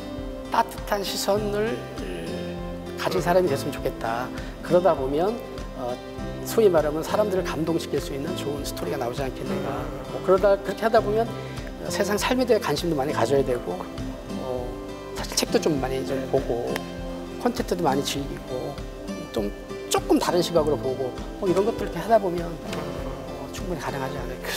[SPEAKER 3] 따뜻한 시선을 음, 가진 사람이 됐으면 좋겠다. 그러다 보면 어, 소위 말하면 사람들을 감동시킬 수 있는 좋은 스토리가 나오지 않겠는가. 뭐 그러다 그렇게 하다 보면 어, 세상 삶에 대해 관심도 많이 가져야 되고 어, 사실 책도 좀 많이 좀 보고 콘텐츠도 많이 즐기고 좀 조금 다른 시각으로 보고 뭐 이런 것들 이렇게 하다 보면 어, 충분히 가능하지 않을까.